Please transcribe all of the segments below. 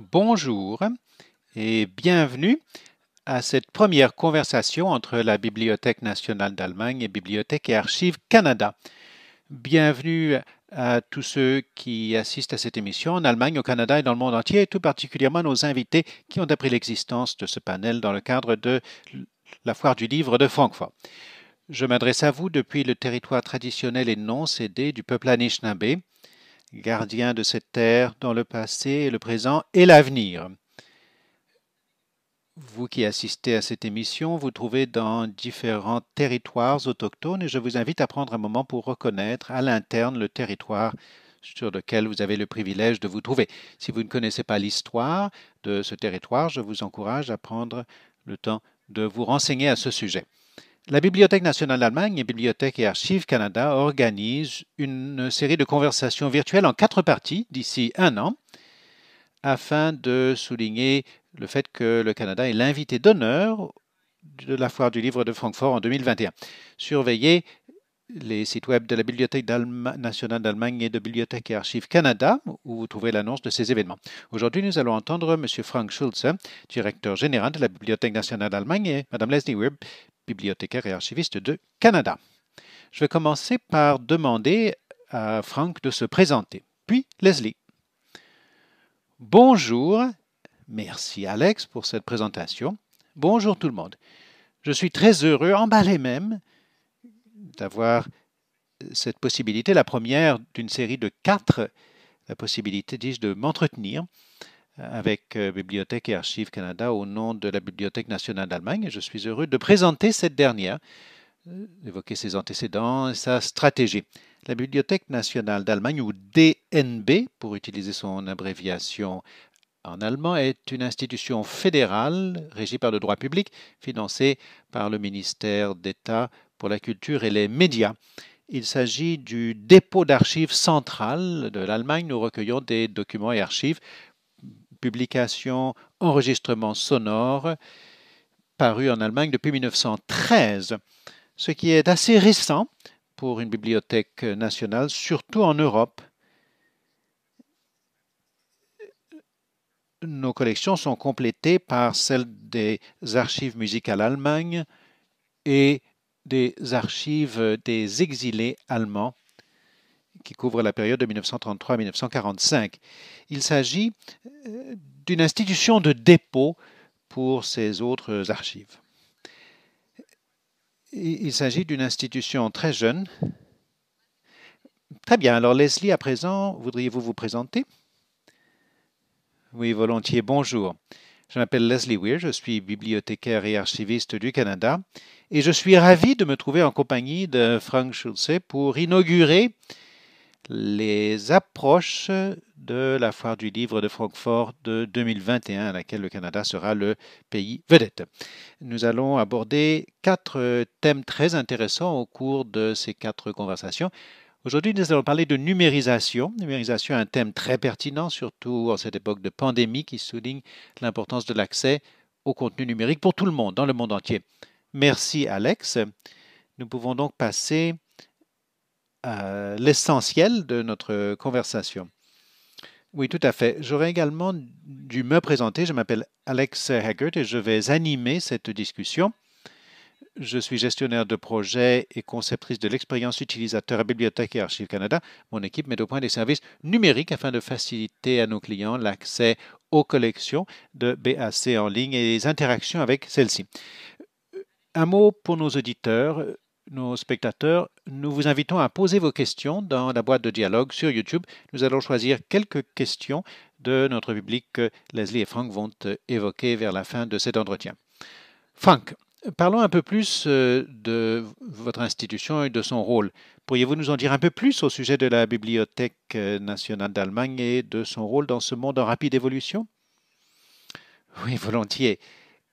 Bonjour et bienvenue à cette première conversation entre la Bibliothèque nationale d'Allemagne et Bibliothèque et Archives Canada. Bienvenue à tous ceux qui assistent à cette émission en Allemagne, au Canada et dans le monde entier, et tout particulièrement nos invités qui ont appris l'existence de ce panel dans le cadre de la foire du livre de Francfort. Je m'adresse à vous depuis le territoire traditionnel et non cédé du peuple Anishinaabe, gardien de cette terre dans le passé, le présent et l'avenir. Vous qui assistez à cette émission, vous trouvez dans différents territoires autochtones et je vous invite à prendre un moment pour reconnaître à l'interne le territoire sur lequel vous avez le privilège de vous trouver. Si vous ne connaissez pas l'histoire de ce territoire, je vous encourage à prendre le temps de vous renseigner à ce sujet. La Bibliothèque nationale d'Allemagne et Bibliothèque et Archives Canada organisent une série de conversations virtuelles en quatre parties d'ici un an afin de souligner le fait que le Canada est l'invité d'honneur de la foire du livre de Francfort en 2021. Surveillez les sites web de la Bibliothèque nationale d'Allemagne et de Bibliothèque et Archives Canada, où vous trouverez l'annonce de ces événements. Aujourd'hui, nous allons entendre M. Frank Schulze, directeur général de la Bibliothèque nationale d'Allemagne, et Mme Leslie Webb, bibliothécaire et archiviste de Canada. Je vais commencer par demander à Frank de se présenter, puis Leslie. Bonjour, merci Alex pour cette présentation. Bonjour tout le monde. Je suis très heureux, emballé même, d'avoir cette possibilité, la première d'une série de quatre, la possibilité, dis-je, de m'entretenir avec euh, Bibliothèque et Archives Canada au nom de la Bibliothèque nationale d'Allemagne. Je suis heureux de présenter cette dernière, euh, évoquer ses antécédents et sa stratégie. La Bibliothèque nationale d'Allemagne, ou DNB, pour utiliser son abréviation en allemand, est une institution fédérale régie par le droit public, financée par le ministère d'État pour la culture et les médias. Il s'agit du dépôt d'archives central de l'Allemagne. Nous recueillons des documents et archives publication enregistrement sonore paru en Allemagne depuis 1913, ce qui est assez récent pour une bibliothèque nationale, surtout en Europe. Nos collections sont complétées par celles des archives musicales Allemagne et des archives des exilés allemands qui couvre la période de 1933 à 1945. Il s'agit euh, d'une institution de dépôt pour ces autres archives. Il s'agit d'une institution très jeune. Très bien, alors Leslie, à présent, voudriez-vous vous présenter? Oui, volontiers, bonjour. Je m'appelle Leslie Weir, je suis bibliothécaire et archiviste du Canada et je suis ravi de me trouver en compagnie de Frank Schulze pour inaugurer les approches de la foire du livre de Francfort de 2021, à laquelle le Canada sera le pays vedette. Nous allons aborder quatre thèmes très intéressants au cours de ces quatre conversations. Aujourd'hui, nous allons parler de numérisation. Numérisation est un thème très pertinent, surtout en cette époque de pandémie qui souligne l'importance de l'accès au contenu numérique pour tout le monde, dans le monde entier. Merci Alex. Nous pouvons donc passer l'essentiel de notre conversation. Oui, tout à fait. J'aurais également dû me présenter. Je m'appelle Alex Haggart et je vais animer cette discussion. Je suis gestionnaire de projet et conceptrice de l'expérience utilisateur à Bibliothèque et Archives Canada. Mon équipe met au point des services numériques afin de faciliter à nos clients l'accès aux collections de BAC en ligne et les interactions avec celles-ci. Un mot pour nos auditeurs nos spectateurs, nous vous invitons à poser vos questions dans la boîte de dialogue sur YouTube. Nous allons choisir quelques questions de notre public que Leslie et Frank vont évoquer vers la fin de cet entretien. Frank, parlons un peu plus euh, de votre institution et de son rôle. Pourriez-vous nous en dire un peu plus au sujet de la Bibliothèque euh, nationale d'Allemagne et de son rôle dans ce monde en rapide évolution? Oui, volontiers.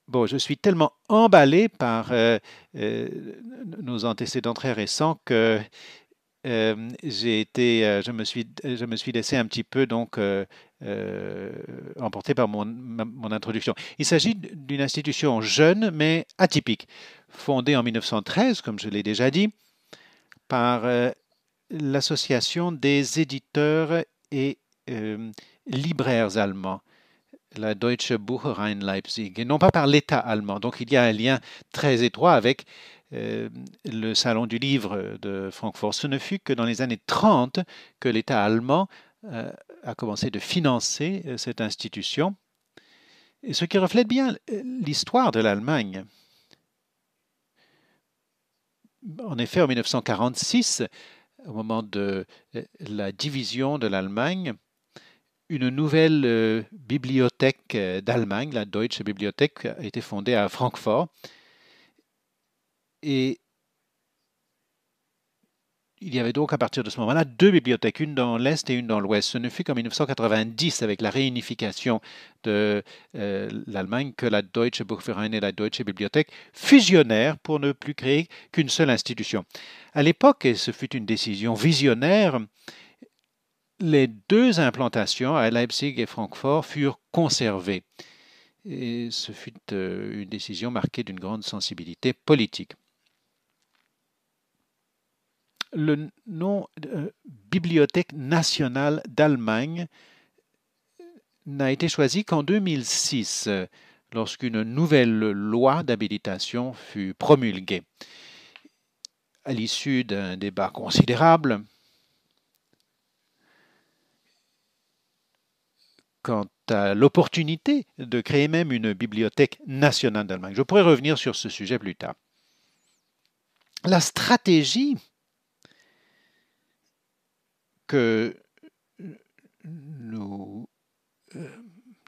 Bon, je suis tellement emballé par euh, euh, nos antécédents très récents que euh, j'ai été, je me suis, je me suis laissé un petit peu donc emporté par mon, mon introduction. Il s'agit d'une institution jeune mais atypique, fondée en 1913, comme je l'ai déjà dit, par l'association des éditeurs et libraires allemands la Deutsche Buchereien Leipzig, et non pas par l'État allemand. Donc il y a un lien très étroit avec euh, le Salon du Livre de Francfort. Ce ne fut que dans les années 30 que l'État allemand euh, a commencé de financer euh, cette institution, et ce qui reflète bien l'histoire de l'Allemagne. En effet, en 1946, au moment de la division de l'Allemagne, une nouvelle bibliothèque d'Allemagne, la Deutsche Bibliothek, a été fondée à Francfort et il y avait donc à partir de ce moment-là deux bibliothèques, une dans l'Est et une dans l'Ouest. Ce ne fut qu'en 1990, avec la réunification de euh, l'Allemagne, que la Deutsche Buchverein et la Deutsche Bibliothek fusionnèrent pour ne plus créer qu'une seule institution. À l'époque, et ce fut une décision visionnaire, les deux implantations à Leipzig et Francfort furent conservées. Et ce fut euh, une décision marquée d'une grande sensibilité politique le nom euh, Bibliothèque nationale d'Allemagne n'a été choisi qu'en 2006, lorsqu'une nouvelle loi d'habilitation fut promulguée. À l'issue d'un débat considérable, quant à l'opportunité de créer même une bibliothèque nationale d'Allemagne. Je pourrais revenir sur ce sujet plus tard. La stratégie que nous euh,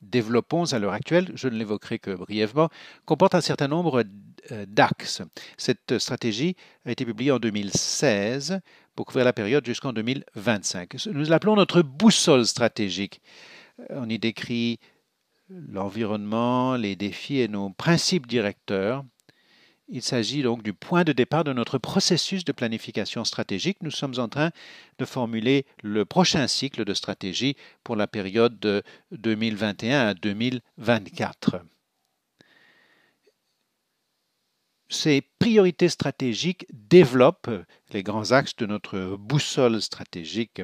développons à l'heure actuelle, je ne l'évoquerai que brièvement, comporte un certain nombre euh, d'axes. Cette stratégie a été publiée en 2016 pour couvrir la période jusqu'en 2025. Nous l'appelons notre boussole stratégique. On y décrit l'environnement, les défis et nos principes directeurs il s'agit donc du point de départ de notre processus de planification stratégique. Nous sommes en train de formuler le prochain cycle de stratégie pour la période de 2021 à 2024. Ces priorités stratégiques développent les grands axes de notre boussole stratégique.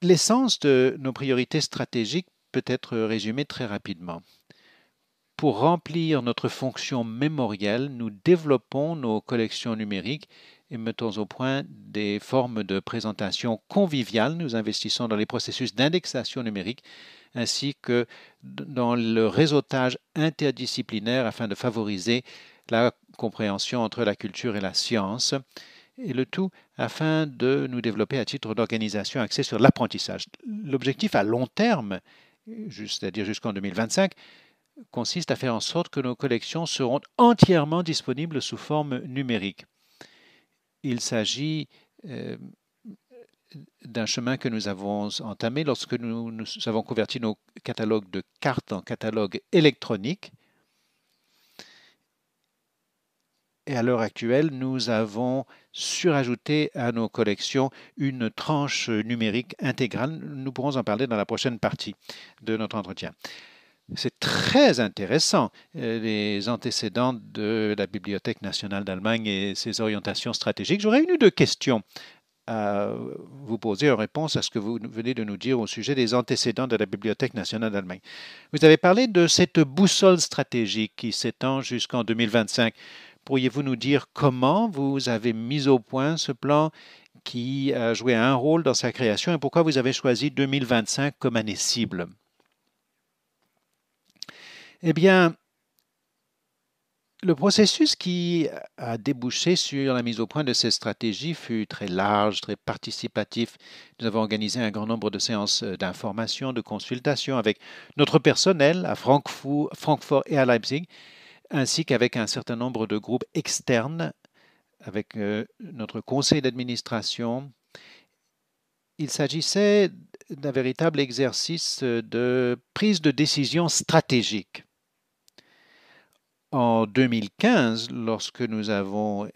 L'essence de nos priorités stratégiques peut être résumée très rapidement. Pour remplir notre fonction mémorielle, nous développons nos collections numériques et mettons au point des formes de présentation conviviales. Nous investissons dans les processus d'indexation numérique ainsi que dans le réseautage interdisciplinaire afin de favoriser la compréhension entre la culture et la science, et le tout afin de nous développer à titre d'organisation axée sur l'apprentissage. L'objectif à long terme, c'est-à-dire jusqu'en 2025, consiste à faire en sorte que nos collections seront entièrement disponibles sous forme numérique. Il s'agit euh, d'un chemin que nous avons entamé lorsque nous, nous, avons converti nos catalogues de cartes en catalogues électroniques. Et à l'heure actuelle, nous avons surajouté à nos collections une tranche numérique intégrale. Nous pourrons en parler dans la prochaine partie de notre entretien. C'est très intéressant, euh, les antécédents de la Bibliothèque nationale d'Allemagne et ses orientations stratégiques. J'aurais une ou deux questions à vous poser en réponse à ce que vous venez de nous dire au sujet des antécédents de la Bibliothèque nationale d'Allemagne. Vous avez parlé de cette boussole stratégique qui s'étend jusqu'en 2025. Pourriez-vous nous dire comment vous avez mis au point ce plan qui a joué un rôle dans sa création et pourquoi vous avez choisi 2025 comme année cible? Eh bien, le processus qui a débouché sur la mise au point de cette stratégie fut très large, très participatif. Nous avons organisé un grand nombre de séances d'information, de consultation avec notre personnel à Francfort et à Leipzig, ainsi qu'avec un certain nombre de groupes externes, avec euh, notre conseil d'administration. Il s'agissait d'un véritable exercice de prise de décision stratégique en 2015, lorsque nous avons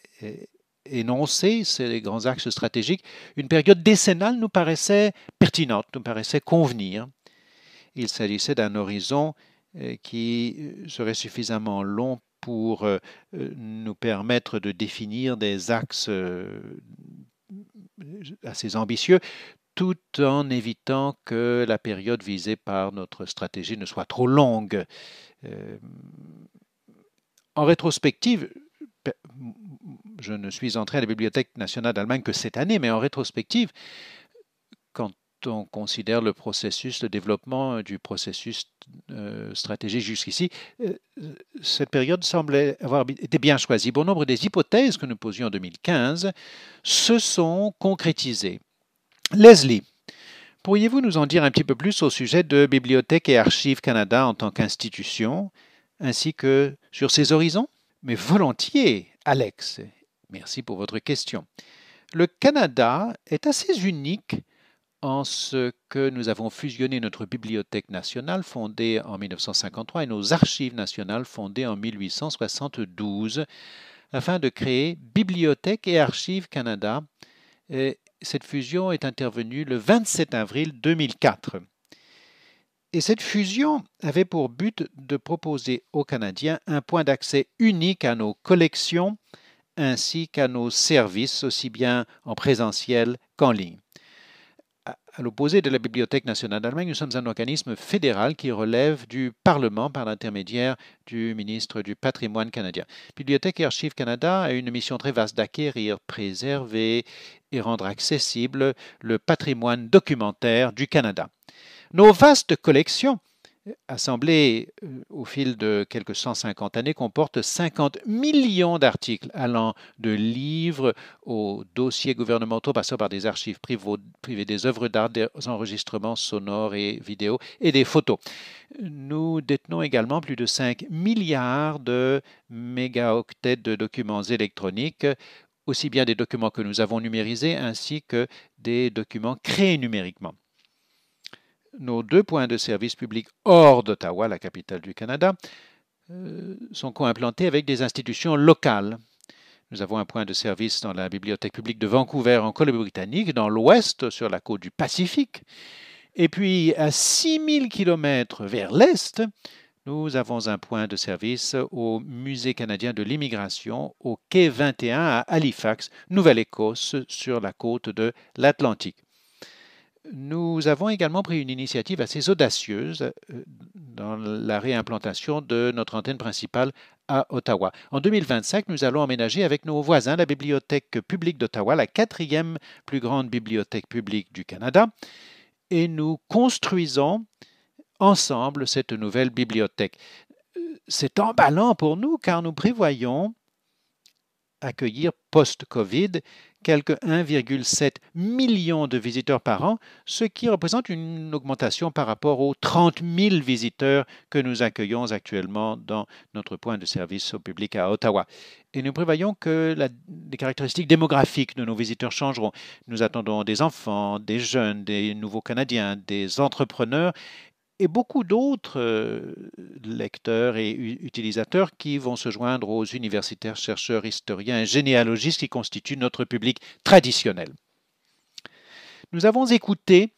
énoncé ces grands axes stratégiques, une période décennale nous paraissait pertinente, nous paraissait convenir. Il s'agissait d'un horizon qui euh, serait suffisamment long pour euh, nous permettre de définir des axes assez ambitieux, tout en évitant que la période visée par notre stratégie ne soit trop longue. Euh, en rétrospective, je ne suis entré à la Bibliothèque nationale d'Allemagne que cette année, mais en rétrospective, quand on considère le processus, le développement du processus euh, stratégique jusqu'ici, euh, cette période semblait avoir été bien choisie. Bon nombre des hypothèses que nous posions en 2015 se sont concrétisées. Leslie, pourriez-vous nous en dire un petit peu plus au sujet de Bibliothèque et Archives Canada en tant qu'institution, ainsi que sur ses horizons? Mais volontiers, Alex. Merci pour votre question. Le Canada est assez unique en ce que nous avons fusionné notre bibliothèque nationale fondée en 1953 et nos archives nationales fondées en 1872 afin de créer Bibliothèque et Archives Canada. Et cette fusion est intervenue le 27 avril 2004. Et cette fusion avait pour but de proposer aux Canadiens un point d'accès unique à nos collections ainsi qu'à nos services, aussi bien en présentiel qu'en ligne à l'opposé de la Bibliothèque nationale d'Allemagne, nous sommes un organisme fédéral qui relève du Parlement par l'intermédiaire du ministre du Patrimoine canadien. Bibliothèque et Archives Canada a une mission très vaste d'acquérir, préserver et rendre accessible le patrimoine documentaire du Canada. Nos vastes collections assemblée euh, au fil de quelques 150 années comporte 50 millions d'articles allant de livres aux dossiers gouvernementaux passant par des archives privées, des œuvres d'art, des enregistrements sonores et vidéo et des photos. Nous détenons également plus de 5 milliards de mégaoctets de documents électroniques aussi bien des documents que nous avons numérisés ainsi que des documents créés numériquement nos deux points de service public hors d'Ottawa, la capitale du Canada, euh, sont co-implantés avec des institutions locales. Nous avons un point de service dans la bibliothèque publique de Vancouver en Colombie-Britannique, dans l'ouest, sur la côte du Pacifique. Et puis, à 6000 km vers l'est, nous avons un point de service au Musée canadien de l'immigration, au quai 21 à Halifax, Nouvelle-Écosse, sur la côte de l'Atlantique nous avons également pris une initiative assez audacieuse euh, dans la réimplantation de notre antenne principale à Ottawa. En 2025, nous allons emménager avec nos voisins la Bibliothèque publique d'Ottawa, la quatrième plus grande bibliothèque publique du Canada, et nous construisons ensemble cette nouvelle bibliothèque. Euh, c'est emballant pour nous car nous prévoyons accueillir post-Covid quelques 1,7 million de visiteurs par an, ce qui représente une augmentation par rapport aux 30 000 visiteurs que nous accueillons actuellement dans notre point de service au public à Ottawa. Et nous prévoyons que les caractéristiques démographiques de nos visiteurs changeront. Nous attendons des enfants, des jeunes, des nouveaux Canadiens, des entrepreneurs et beaucoup d'autres euh, lecteurs et utilisateurs qui vont se joindre aux universitaires, chercheurs, historiens généalogistes qui constituent notre public traditionnel. Nous avons écouté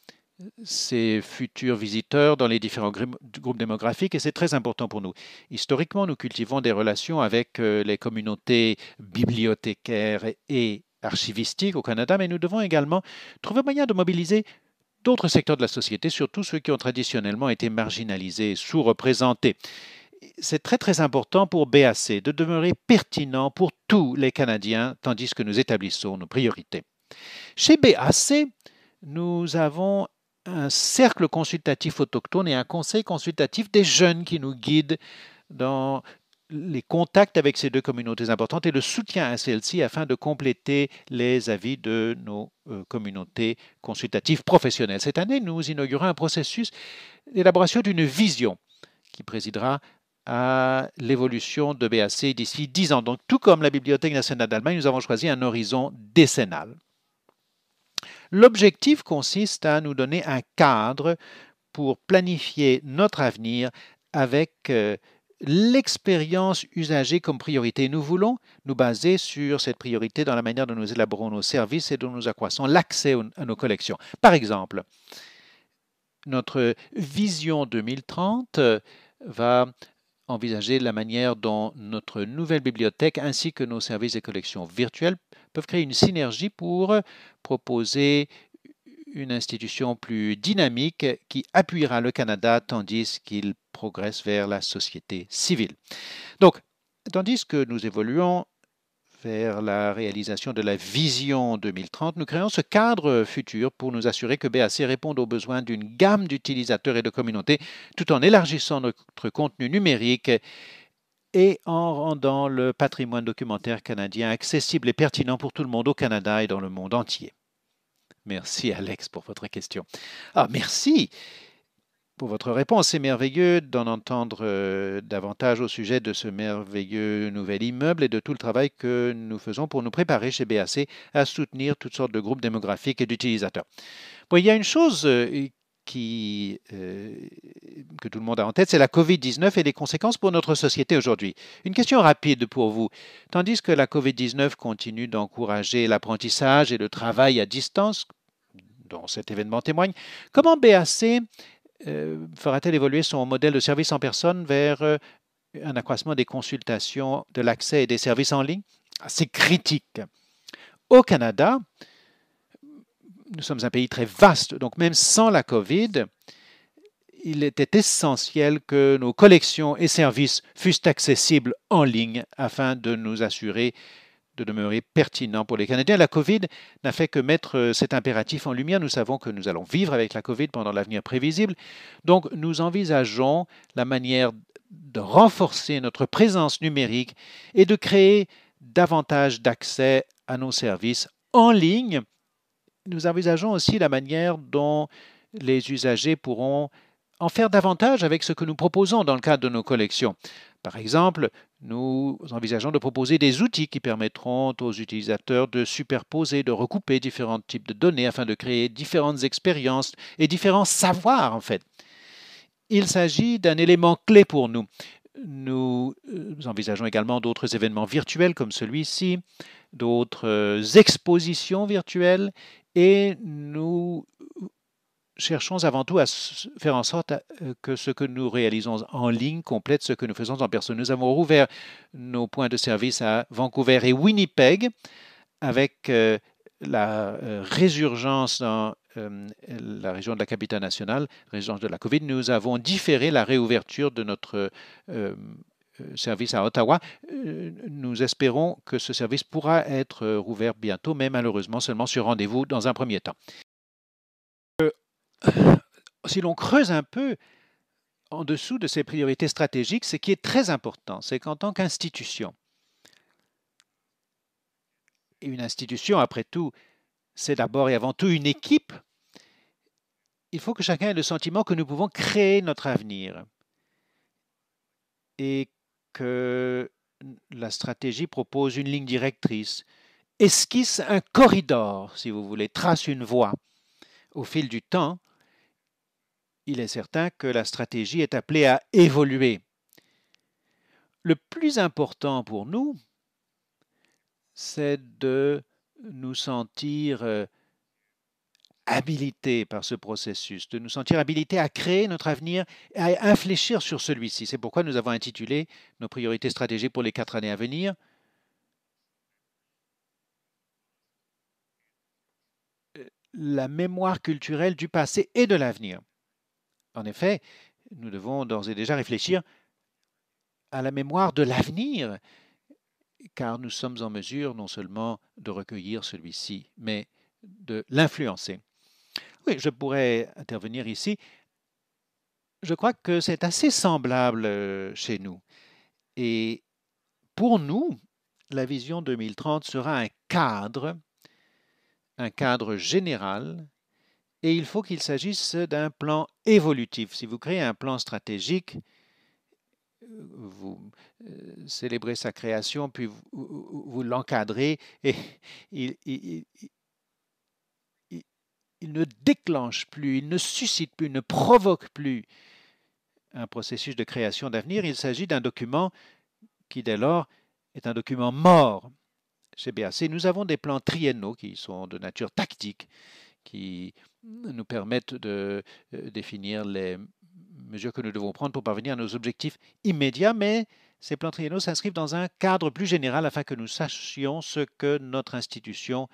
ces futurs visiteurs dans les différents groupes démographiques et c'est très important pour nous. Historiquement, nous cultivons des relations avec euh, les communautés bibliothécaires et archivistiques au Canada, mais nous devons également trouver moyen de mobiliser d'autres secteurs de la société, surtout ceux qui ont traditionnellement été marginalisés et sous-représentés. C'est très très important pour BAC de demeurer pertinent pour tous les Canadiens, tandis que nous établissons nos priorités. Chez BAC, nous avons un cercle consultatif autochtone et un conseil consultatif des jeunes qui nous guident dans les contacts avec ces deux communautés importantes et le soutien à celles-ci afin de compléter les avis de nos euh, communautés consultatives professionnelles. Cette année, nous inaugurons un processus d'élaboration d'une vision qui présidera à l'évolution de BAC d'ici dix ans. Donc, tout comme la Bibliothèque nationale d'Allemagne, nous avons choisi un horizon décennal. L'objectif consiste à nous donner un cadre pour planifier notre avenir avec euh, l'expérience usagée comme priorité. Nous voulons nous baser sur cette priorité dans la manière dont nous élaborons nos services et dont nous accroissons l'accès à nos collections. Par exemple, notre vision 2030 va envisager la manière dont notre nouvelle bibliothèque ainsi que nos services et collections virtuelles peuvent créer une synergie pour proposer une institution plus dynamique qui appuiera le Canada tandis qu'il progresse vers la société civile. Donc, tandis que nous évoluons vers la réalisation de la vision 2030, nous créons ce cadre futur pour nous assurer que BAC réponde aux besoins d'une gamme d'utilisateurs et de communautés tout en élargissant notre contenu numérique et en rendant le patrimoine documentaire canadien accessible et pertinent pour tout le monde au Canada et dans le monde entier. Merci Alex pour votre question. Ah, merci pour votre réponse. C'est merveilleux d'en entendre euh, davantage au sujet de ce merveilleux nouvel immeuble et de tout le travail que nous faisons pour nous préparer chez BAC à soutenir toutes sortes de groupes démographiques et d'utilisateurs. Il y a une chose euh, euh, que tout le monde a en tête, c'est la COVID-19 et les conséquences pour notre société aujourd'hui. Une question rapide pour vous. Tandis que la COVID-19 continue d'encourager l'apprentissage et le travail à distance, dont cet événement témoigne, comment BAC fera-t-elle évoluer son modèle de service en personne vers euh, un accroissement des consultations, de l'accès et des services en ligne? C'est critique. Au Canada, nous sommes un pays très vaste, donc même sans la COVID, il était essentiel que nos collections et services fussent accessibles en ligne afin de nous assurer de demeurer pertinents pour les Canadiens. La COVID n'a fait que mettre cet impératif en lumière. Nous savons que nous allons vivre avec la COVID pendant l'avenir prévisible. Donc, nous envisageons la manière de renforcer notre présence numérique et de créer davantage d'accès à nos services en ligne nous envisageons aussi la manière dont les usagers pourront en faire davantage avec ce que nous proposons dans le cadre de nos collections. Par exemple, nous envisageons de proposer des outils qui permettront aux utilisateurs de superposer, de recouper différents types de données afin de créer différentes expériences et différents savoirs en fait. Il s'agit d'un élément clé pour nous. Nous euh, envisageons également d'autres événements virtuels comme celui-ci, d'autres euh, expositions virtuelles et nous cherchons avant tout à faire en sorte euh, que ce que nous réalisons en ligne complète ce que nous faisons en personne. Nous avons rouvert nos points de service à Vancouver et Winnipeg avec euh, la euh, résurgence dans la région de la capitale nationale, résurgence de la COVID. Nous avons différé la réouverture de notre service à Ottawa. Nous espérons que ce service pourra être rouvert bientôt, mais malheureusement seulement sur rendez-vous dans un premier temps. Si l'on creuse un peu en dessous de ces priorités stratégiques, ce qui est très important, c'est qu'en tant qu'institution, et une institution, après tout, c'est d'abord et avant tout une équipe, il faut que chacun ait le sentiment que nous pouvons créer notre avenir et que la stratégie propose une ligne directrice, esquisse un corridor, si vous voulez, trace une voie. Au fil du temps, il est certain que la stratégie est appelée à évoluer. Le plus important pour nous, c'est de nous sentir euh, habilités par ce processus, de nous sentir habilités à créer notre avenir et à infléchir sur celui-ci. C'est pourquoi nous avons intitulé nos priorités stratégiques pour les quatre années à venir la mémoire culturelle du passé et de l'avenir. En effet, nous devons d'ores et déjà réfléchir à la mémoire de l'avenir, car nous sommes en mesure non seulement de recueillir celui-ci, mais de l'influencer. Oui, je pourrais intervenir ici. Je crois que c'est assez semblable euh, chez nous. Et pour nous, la vision 2030 sera un cadre, un cadre général et il faut qu'il s'agisse d'un plan évolutif. Si vous créez un plan stratégique, vous euh, célébrez sa création, puis vous, l'encadrez, et il, il, ne déclenche plus, il ne suscite plus, il ne provoque plus un processus de création d'avenir. Il s'agit d'un document qui, dès lors, est un document mort. Chez BAC, nous avons des plans triennaux qui sont de nature tactique, qui nous permettent de euh, définir les mesures que nous devons prendre pour parvenir à nos objectifs immédiats, mais ces plans triennaux s'inscrivent dans un cadre plus général afin que nous sachions ce que notre institution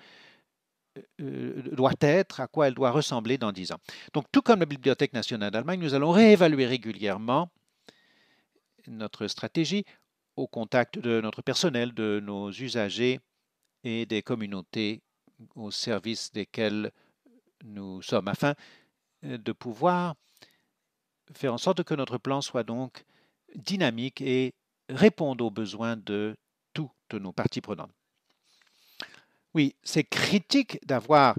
euh, doit être, à quoi elle doit ressembler dans dix ans. Donc, tout comme la Bibliothèque nationale d'Allemagne, nous allons réévaluer régulièrement notre stratégie au contact de notre personnel, de nos usagers et des communautés au service desquelles nous sommes, afin de pouvoir faire en sorte que notre plan soit donc dynamique et réponde aux besoins de toutes nos parties prenantes. Oui, c'est critique d'avoir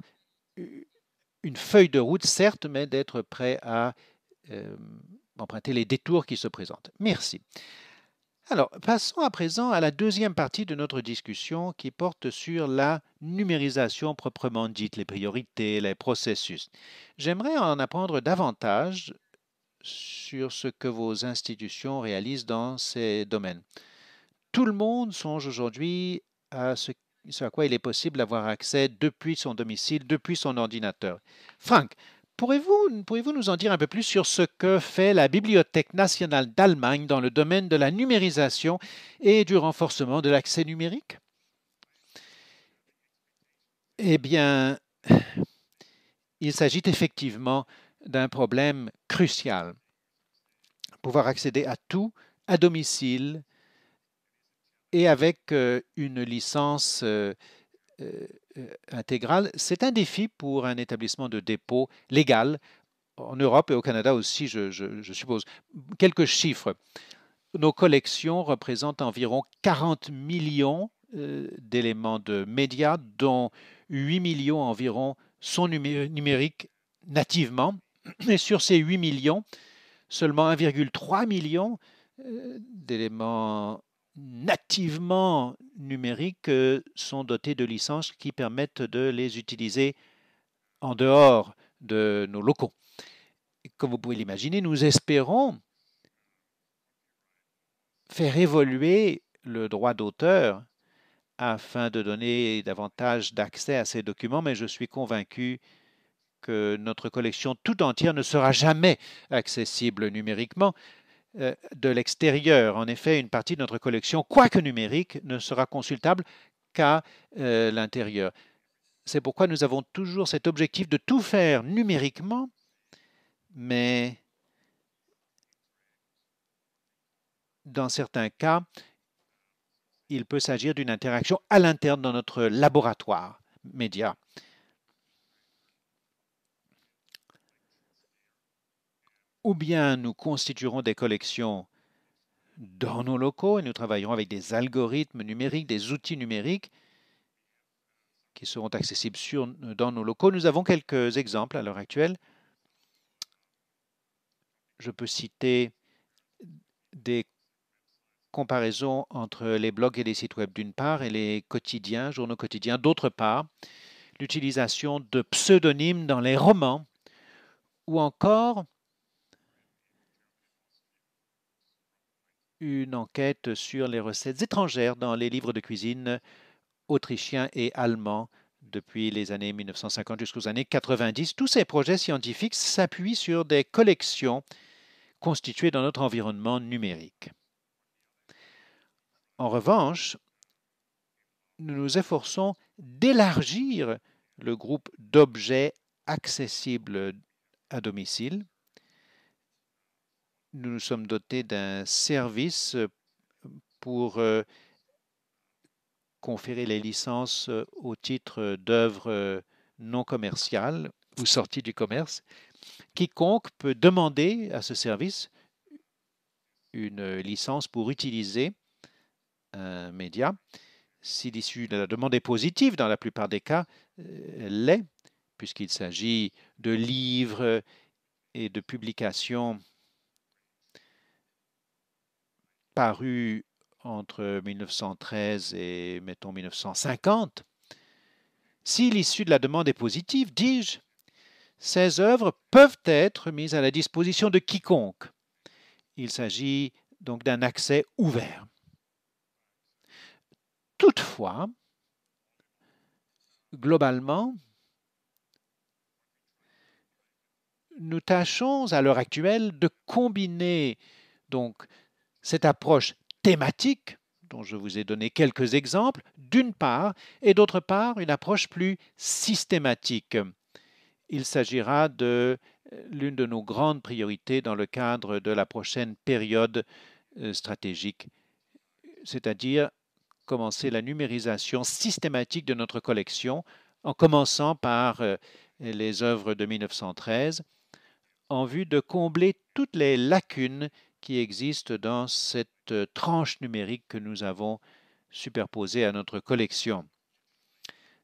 une feuille de route, certes, mais d'être prêt à euh, emprunter les détours qui se présentent. Merci. Alors, passons à présent à la deuxième partie de notre discussion qui porte sur la numérisation proprement dite, les priorités, les processus. J'aimerais en apprendre davantage sur ce que vos institutions réalisent dans ces domaines. Tout le monde songe aujourd'hui à ce, à quoi il est possible d'avoir accès depuis son domicile, depuis son ordinateur. Franck, pourriez-vous pourriez nous en dire un peu plus sur ce que fait la Bibliothèque nationale d'Allemagne dans le domaine de la numérisation et du renforcement de l'accès numérique? Eh bien, il s'agit effectivement d'un problème crucial. Pouvoir accéder à tout à domicile et avec euh, une licence euh, intégrale, c'est un défi pour un établissement de dépôt légal en Europe et au Canada aussi, je, suppose. Quelques chiffres. Nos collections représentent environ 40 millions d'éléments de médias, dont 8 millions environ sont numériques nativement. Et sur ces 8 millions, seulement 1,3 million d'éléments nativement numériques euh, sont dotés de licences qui permettent de les utiliser en dehors de nos locaux. Comme vous pouvez l'imaginer, nous espérons faire évoluer le droit d'auteur afin de donner davantage d'accès à ces documents, mais je suis convaincu que notre collection tout entière ne sera jamais accessible numériquement. Euh, de l'extérieur. En effet, une partie de notre collection, quoique numérique, ne sera consultable qu'à euh, l'intérieur. C'est pourquoi nous avons toujours cet objectif de tout faire numériquement, mais dans certains cas, il peut s'agir d'une interaction à l'interne dans notre laboratoire média. Ou bien nous constituerons des collections dans nos locaux et nous travaillerons avec des algorithmes numériques, des outils numériques qui seront accessibles dans nos locaux. Nous avons quelques exemples à l'heure actuelle. Je peux citer des comparaisons entre les blogs et les sites web d'une part et les quotidiens, journaux quotidiens d'autre part, l'utilisation de pseudonymes dans les romans ou encore une enquête sur les recettes étrangères dans les livres de cuisine autrichiens et allemands depuis les années 1950 jusqu'aux années 90. Tous ces projets scientifiques s'appuient sur des collections constituées dans notre environnement numérique. En revanche, nous nous efforçons d'élargir le groupe d'objets accessibles à domicile nous nous sommes dotés d'un service euh, pour euh, conférer les licences euh, au titre d'œuvres non commerciales ou sorties du commerce. Quiconque peut demander à ce service une licence pour utiliser un média. Si l'issue de la demande est positive, dans la plupart des cas, l'est, puisqu'il s'agit de livres et de publications paru entre 1913 et, mettons, 1950, si l'issue de la demande est positive, dis-je, ces œuvres peuvent être mises à la disposition de quiconque. Il s'agit donc d'un accès ouvert. Toutefois, globalement, nous tâchons à l'heure actuelle de combiner donc cette approche thématique dont je vous ai donné quelques exemples, d'une part, et d'autre part, une approche plus systématique. Il s'agira de euh, l'une de nos grandes priorités dans le cadre de la prochaine période euh, stratégique, c'est-à-dire commencer la numérisation systématique de notre collection, en commençant par euh, les œuvres de 1913, en vue de combler toutes les lacunes qui existent dans cette tranche numérique que nous avons superposée à notre collection.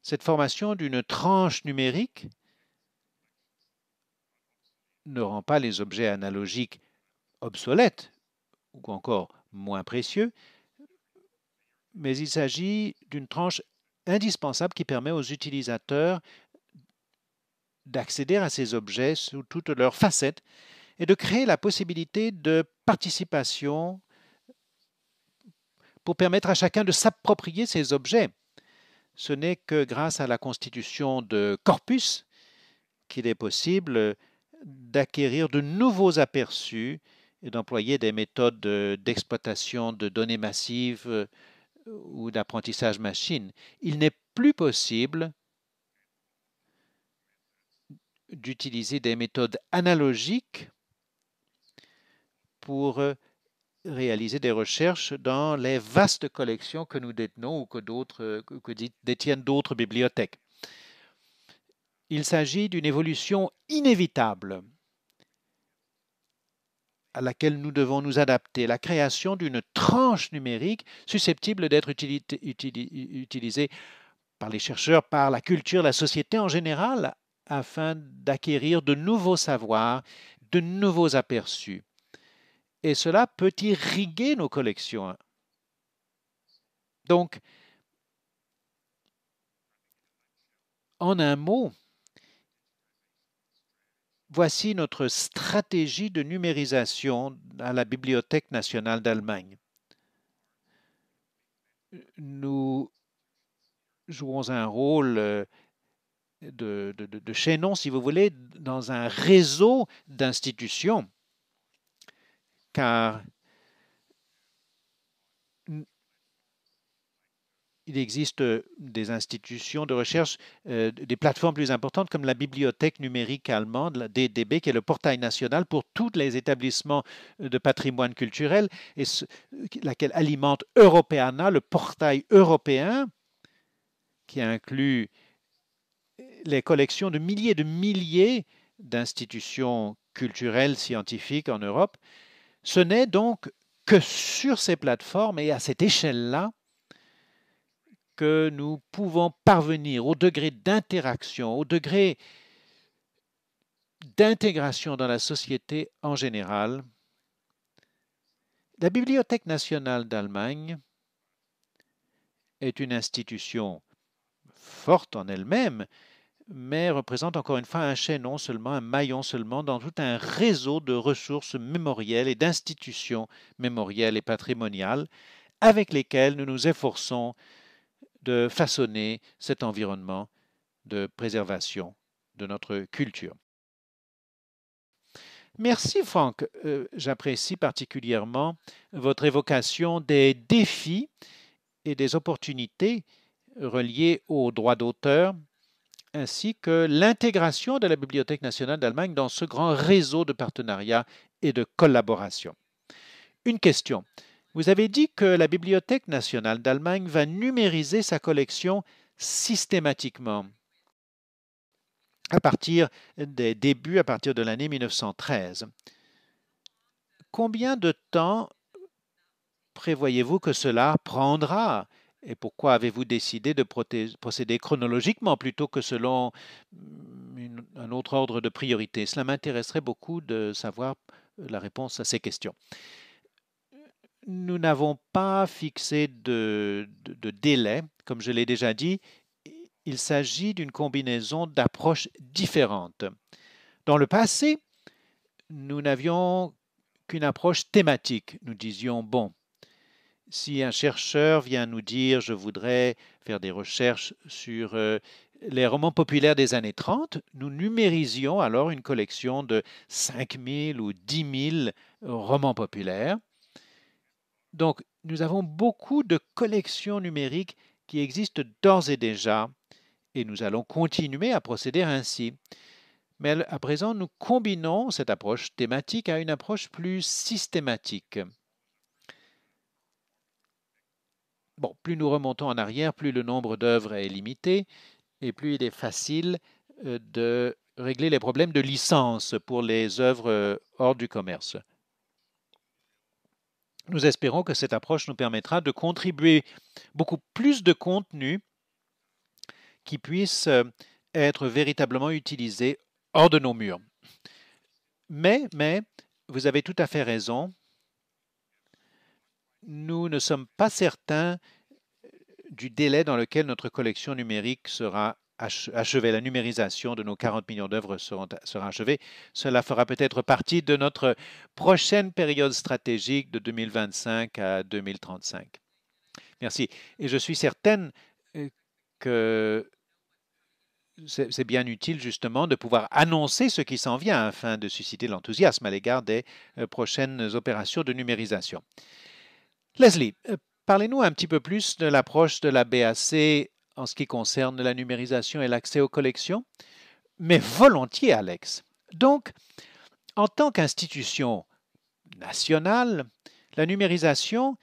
Cette formation d'une tranche numérique ne rend pas les objets analogiques obsolètes ou encore moins précieux, mais il s'agit d'une tranche indispensable qui permet aux utilisateurs d'accéder à ces objets sous toutes leurs facettes et de créer la possibilité de participation pour permettre à chacun de s'approprier ces objets. Ce n'est que grâce à la constitution de corpus qu'il est possible d'acquérir de nouveaux aperçus et d'employer des méthodes d'exploitation de données massives euh, ou d'apprentissage machine. Il n'est plus possible d'utiliser des méthodes analogiques pour euh, réaliser des recherches dans les vastes collections que nous détenons ou que, que détiennent d'autres bibliothèques. Il s'agit d'une évolution inévitable à laquelle nous devons nous adapter, la création d'une tranche numérique susceptible d'être utilisée par les chercheurs, par la culture, la société en général, afin d'acquérir de nouveaux savoirs, de nouveaux aperçus. Et cela peut irriguer nos collections. Donc, en un mot, Voici notre stratégie de numérisation à la Bibliothèque nationale d'Allemagne. Nous jouons un rôle euh, de, chaînon, si vous voulez, dans un réseau d'institutions, car il existe euh, des institutions de recherche, euh, des plateformes plus importantes comme la Bibliothèque numérique allemande, la DDB, qui est le portail national pour tous les établissements euh, de patrimoine culturel, et laquelle alimente Europeana, le portail européen, qui inclut les collections de milliers de milliers d'institutions culturelles, scientifiques en Europe. Ce n'est donc que sur ces plateformes et à cette échelle-là que nous pouvons parvenir au degré d'interaction, au degré d'intégration dans la société en général, la Bibliothèque nationale d'Allemagne est une institution forte en elle-même, mais représente encore une fois un chaînon seulement, un maillon seulement dans tout un réseau de ressources mémorielles et d'institutions mémorielles et patrimoniales avec lesquelles nous nous efforçons de façonner cet environnement de préservation de notre culture. Merci Franck. Euh, j'apprécie particulièrement votre évocation des défis et des opportunités reliées aux droits d'auteur ainsi que l'intégration de la Bibliothèque nationale d'Allemagne dans ce grand réseau de partenariats et de collaboration. Une question. Vous avez dit que la Bibliothèque nationale d'Allemagne va numériser sa collection systématiquement à partir des débuts, à partir de l'année 1913. Combien de temps prévoyez-vous que cela prendra et pourquoi avez-vous décidé de procéder chronologiquement plutôt que selon mm, un autre ordre de priorité? Cela m'intéresserait beaucoup de savoir la réponse à ces questions nous n'avons pas fixé de, délai. Comme je l'ai déjà dit, il s'agit d'une combinaison d'approches différentes. Dans le passé, nous n'avions qu'une approche thématique. Nous disions, bon, si un chercheur vient nous dire, je voudrais faire des recherches sur euh, les romans populaires des années 30, nous numérisions alors une collection de 5000 ou 10 000 romans populaires Donc, nous avons beaucoup de collections numériques qui existent d'ores et déjà et nous allons continuer à procéder ainsi. Mais à présent, nous combinons cette approche thématique à une approche plus systématique. Plus nous remontons en arrière, plus le nombre d'œuvres est limité et plus il est facile euh, de régler les problèmes de licence pour les œuvres euh, hors du commerce. Nous espérons que cette approche nous permettra de contribuer beaucoup plus de contenu qui puisse euh, être véritablement utilisé hors de nos murs. Mais, mais, vous avez tout à fait raison, nous ne sommes pas certains euh, du délai dans lequel notre collection numérique sera achevée. La numérisation de nos 40 millions d'œuvres sera achevée. Cela fera peut-être partie de notre prochaine période stratégique de 2025 à 2035. Merci. Et je suis certaine euh, que c'est bien utile justement de pouvoir annoncer ce qui s'en vient afin de susciter l'enthousiasme à l'égard des euh, prochaines opérations de numérisation. Leslie, euh, parlez-nous un petit peu plus de l'approche de la BAC en ce qui concerne la numérisation et l'accès aux collections, mais volontiers, Alex. Donc, en tant qu'institution nationale, la numérisation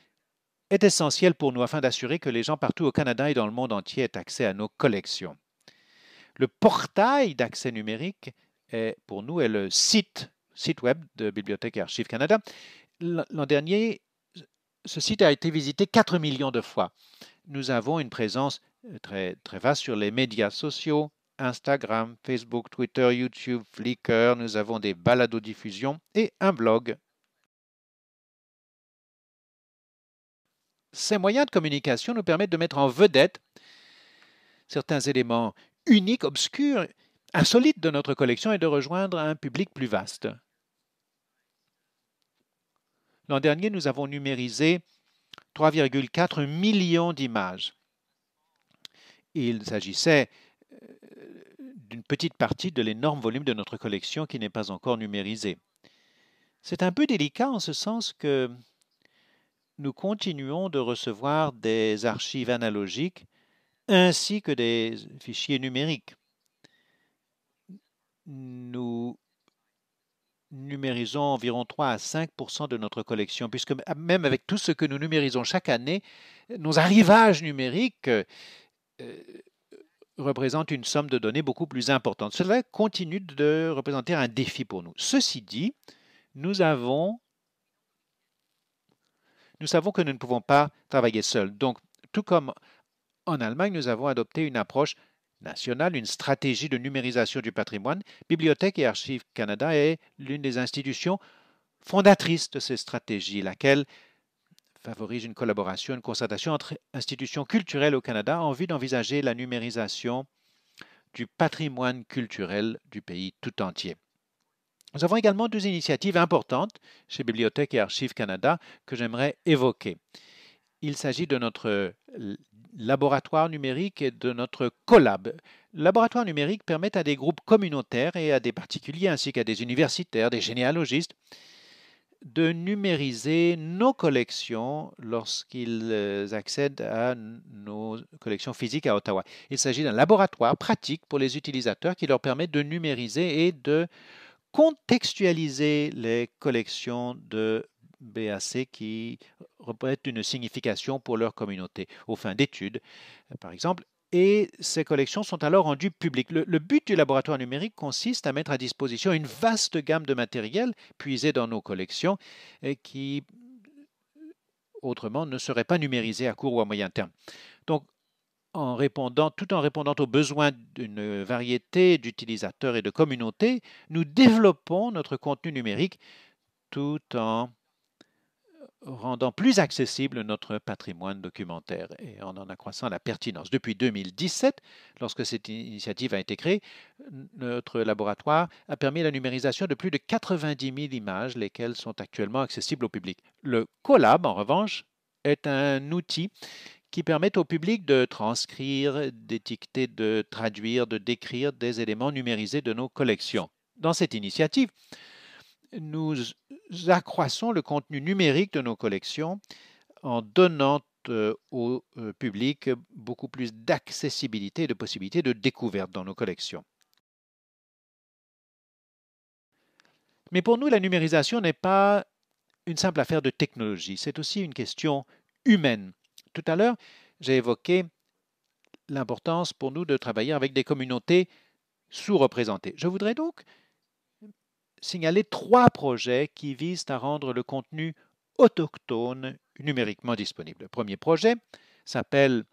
est essentielle pour nous afin d'assurer que les gens partout au Canada et dans le monde entier aient accès à nos collections. Le portail d'accès numérique est, pour nous est le site, site web de Bibliothèque et Archives Canada. L'an dernier, ce site a été visité 4 millions de fois. Nous avons une présence euh, très, très vaste sur les médias sociaux, Instagram, Facebook, Twitter, YouTube, Flickr. Nous avons des baladodiffusions et un blog. Ces moyens de communication nous permettent de mettre en vedette certains éléments uniques, obscurs, insolites de notre collection et de rejoindre un public plus vaste. L'an dernier, nous avons numérisé 3,4 millions d'images. Il s'agissait euh, d'une petite partie de l'énorme volume de notre collection qui n'est pas encore numérisé. C'est un peu délicat en ce sens que nous continuons de recevoir des archives analogiques ainsi que des fichiers numériques. Numérisons environ 3 à 5% de notre collection, puisque même avec tout ce que nous numérisons chaque année, nos arrivages numériques euh, représentent une somme de données beaucoup plus importante. Cela continue de représenter un défi pour nous. Ceci dit, nous nous savons que nous ne pouvons pas travailler seuls. Donc, tout comme en Allemagne, nous avons adopté une approche nationale, une stratégie de numérisation du patrimoine. Bibliothèque et Archives Canada est l'une des institutions fondatrices de ces stratégies, laquelle favorise une collaboration, une concertation entre institutions culturelles au Canada en vue d'envisager la numérisation du patrimoine culturel du pays tout entier. Nous avons également deux initiatives importantes chez Bibliothèque et Archives Canada que j'aimerais évoquer. Il s'agit de notre laboratoire numérique et de notre collab. Laboratoire numérique permet à des groupes communautaires et à des particuliers ainsi qu'à des universitaires, des généalogistes, de numériser nos collections lorsqu'ils euh, accèdent à nos collections physiques à Ottawa. Il s'agit d'un laboratoire pratique pour les utilisateurs qui leur permet de numériser et de contextualiser les collections de BAC qui représentent une signification pour leur communauté aux fins d'études, par exemple. Et ces collections sont alors rendues publiques. Le, le, but du laboratoire numérique consiste à mettre à disposition une vaste gamme de matériel puisé dans nos collections et qui autrement ne serait pas numérisé à court ou à moyen terme. Donc, en répondant, tout en répondant aux besoins d'une variété d'utilisateurs et de communautés, nous développons notre contenu numérique tout en rendant plus accessible notre patrimoine documentaire et en en accroissant la pertinence. Depuis 2017, lorsque cette initiative a été créée, notre laboratoire a permis la numérisation de plus de 90 000 images, lesquelles sont actuellement accessibles au public. Le Collab, en revanche, est un outil qui permet au public de transcrire, d'étiqueter, de traduire, de décrire des éléments numérisés de nos collections. Dans cette initiative, nous accroissons le contenu numérique de nos collections en donnant au public beaucoup plus d'accessibilité et de possibilités de découverte dans nos collections. Mais pour nous, la numérisation n'est pas une simple affaire de technologie, c'est aussi une question humaine. Tout à l'heure, j'ai évoqué l'importance pour nous de travailler avec des communautés sous-représentées. Je voudrais donc signaler trois projets qui visent à rendre le contenu autochtone numériquement disponible. Le premier projet s'appelle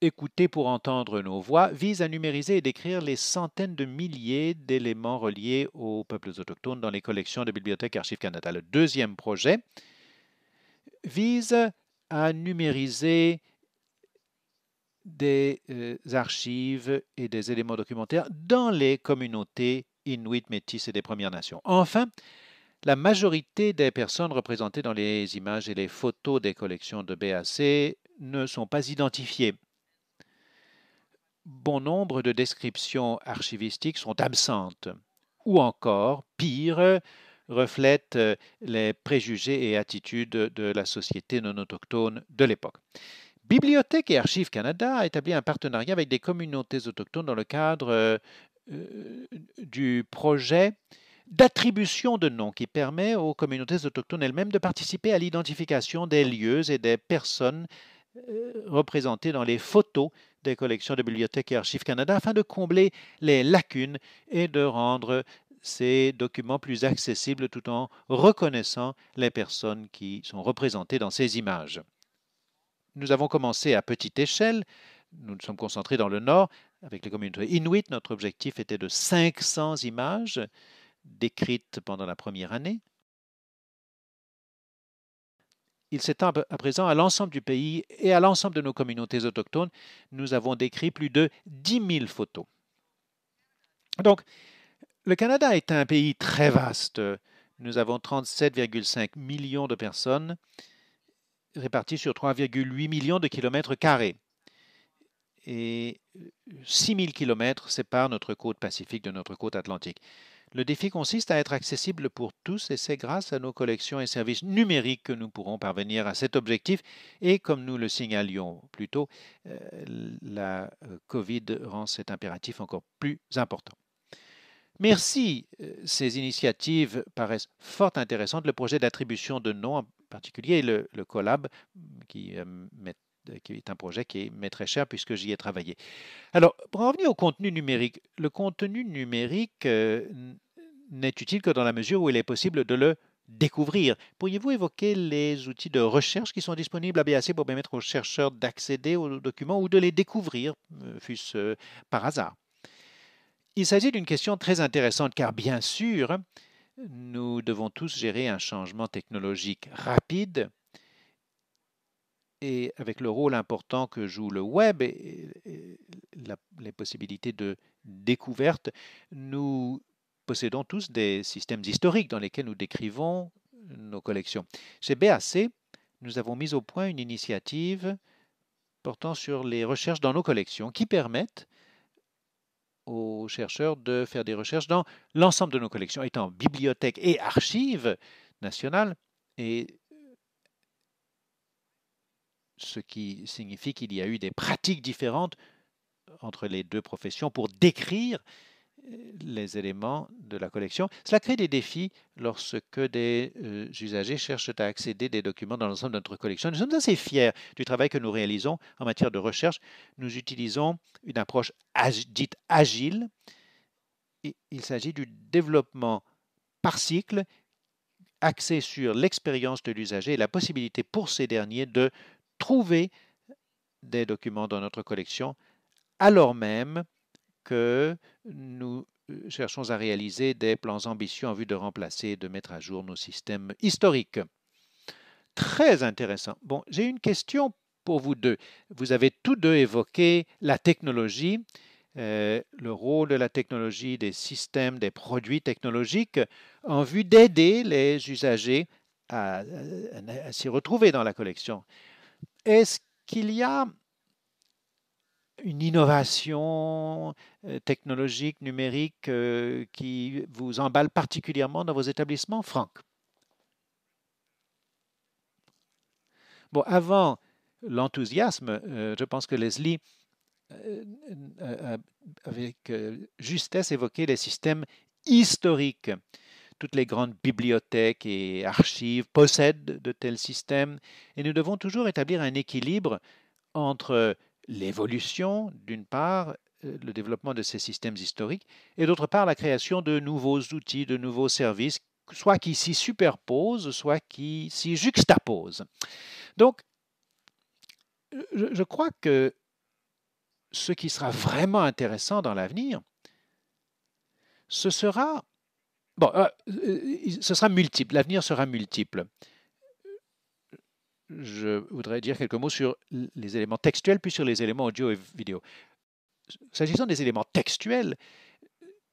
Écouter pour entendre nos voix vise à numériser et décrire les centaines de milliers d'éléments reliés aux peuples autochtones dans les collections de Bibliothèque Archives Canada. Le deuxième projet vise à numériser des euh, archives et des éléments documentaires dans les communautés inuit, métis et des Premières Nations. Enfin, la majorité des personnes représentées dans les images et les photos des collections de BAC ne sont pas identifiées. Bon nombre de descriptions archivistiques sont absentes ou encore, pire, reflètent euh, les préjugés et attitudes de la société non autochtone de l'époque. Bibliothèque et Archives Canada a établi un partenariat avec des communautés autochtones dans le cadre euh, du projet d'attribution de noms qui permet aux communautés autochtones elles-mêmes de participer à l'identification des lieux et des personnes euh, représentées dans les photos des collections de Bibliothèque et Archives Canada afin de combler les lacunes et de rendre ces documents plus accessibles tout en reconnaissant les personnes qui sont représentées dans ces images. Nous avons commencé à petite échelle. Nous nous sommes concentrés dans le nord avec les communautés inuit. Notre objectif était de 500 images décrites pendant la première année. Il s'étend à présent à l'ensemble du pays et à l'ensemble de nos communautés autochtones. Nous avons décrit plus de 10 000 photos. Donc, le Canada est un pays très vaste. Nous avons 37,5 millions de personnes répartis sur 3,8 millions de kilomètres carrés. Et 6 000 kilomètres séparent notre côte pacifique de notre côte atlantique. Le défi consiste à être accessible pour tous et c'est grâce à nos collections et services numériques que nous pourrons parvenir à cet objectif. Et comme nous le signalions plus tôt, euh, la euh, COVID rend cet impératif encore plus important. Merci. Euh, ces initiatives paraissent fort intéressantes. Le projet d'attribution de noms en particulier, le, le Collab, qui, euh, qui, est un projet qui m'est très cher puisque j'y ai travaillé. Alors, pour en revenir au contenu numérique, le contenu numérique euh, n'est utile que dans la mesure où il est possible de le découvrir. Pourriez-vous évoquer les outils de recherche qui sont disponibles à BAC pour permettre aux chercheurs d'accéder aux documents ou de les découvrir, fût-ce par hasard? Il s'agit d'une question très intéressante car bien sûr, nous devons tous gérer un changement technologique rapide et avec le rôle important que joue le web et, les possibilités de découverte, nous possédons tous des systèmes historiques dans lesquels nous décrivons nos collections. Chez BAC, nous avons mis au point une initiative portant sur les recherches dans nos collections qui permettent aux chercheurs de faire des recherches dans l'ensemble de nos collections, étant bibliothèque et archives nationales, ce qui signifie qu'il y a eu des pratiques différentes entre les deux professions pour décrire les éléments de la collection. Cela crée des défis lorsque des euh, usagers cherchent à accéder des documents dans l'ensemble de notre collection. Nous sommes assez fiers du travail que nous réalisons en matière de recherche. Nous utilisons une approche dite agile. il s'agit du développement par cycle axé sur l'expérience de l'usager et la possibilité pour ces derniers de trouver des documents dans notre collection alors même que nous euh, cherchons à réaliser des plans ambitieux en vue de remplacer et de mettre à jour nos systèmes historiques. Très intéressant. Bon, j'ai une question pour vous deux. Vous avez tous deux évoqué la technologie, euh, le rôle de la technologie, des systèmes, des produits technologiques en vue d'aider les usagers à s'y retrouver dans la collection. Est-ce qu'il y a une innovation euh, technologique, numérique euh, qui vous emballe particulièrement dans vos établissements, Franck? Bon, avant l'enthousiasme, euh, je pense que Leslie avec justesse évoqué les systèmes historiques. Toutes les grandes bibliothèques et archives possèdent de tels systèmes et nous devons toujours établir un équilibre entre l'évolution, d'une part, le développement de ces systèmes historiques, et d'autre part, la création de nouveaux outils, de nouveaux services, soit qui s'y superposent, soit qui s'y juxtaposent. Donc, je, crois que ce qui sera vraiment intéressant dans l'avenir, ce sera bon, euh, euh, ce sera multiple. L'avenir sera multiple. Je voudrais dire quelques mots sur les éléments textuels, puis sur les éléments audio et vidéo. S'agissant des éléments textuels,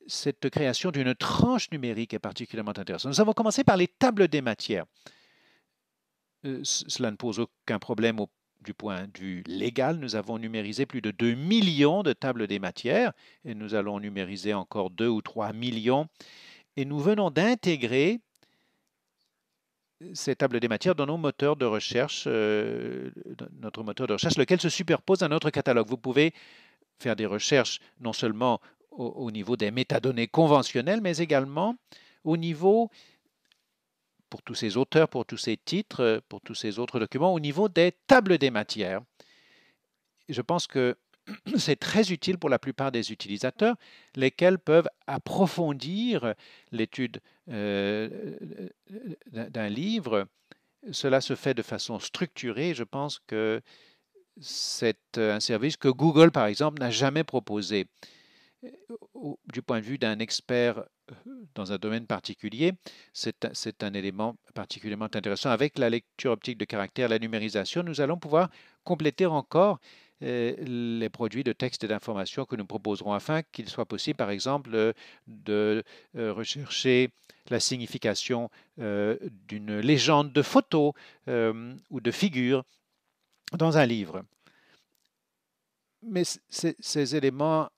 cette création d'une tranche numérique est particulièrement intéressante. Nous avons commencé par les tables des matières. Euh, cela ne pose aucun problème du point de vue légal, nous avons numérisé plus de 2 millions de tables des matières et nous allons numériser encore 2 ou 3 millions. Et nous venons d'intégrer ces tables des matières dans nos moteurs de recherche, euh, notre moteur de recherche, lequel se superpose à notre catalogue. Vous pouvez faire des recherches non seulement au, au niveau des métadonnées conventionnelles, mais également au niveau pour tous ces auteurs, pour tous ces titres, pour tous ces autres documents au niveau des tables des matières. Je pense que c'est très utile pour la plupart des utilisateurs, lesquels peuvent approfondir l'étude euh, d'un livre. Cela se fait de façon structurée. Je pense que c'est un service que Google, par exemple, n'a jamais proposé. Du point de vue d'un expert dans un domaine particulier, c'est un élément particulièrement intéressant. Avec la lecture optique de caractère, la numérisation, nous allons pouvoir compléter encore les produits de texte et d'information que nous proposerons afin qu'il soit possible, par exemple, de euh, rechercher la signification euh, d'une légende de photo ou de figure dans un livre. Mais ces éléments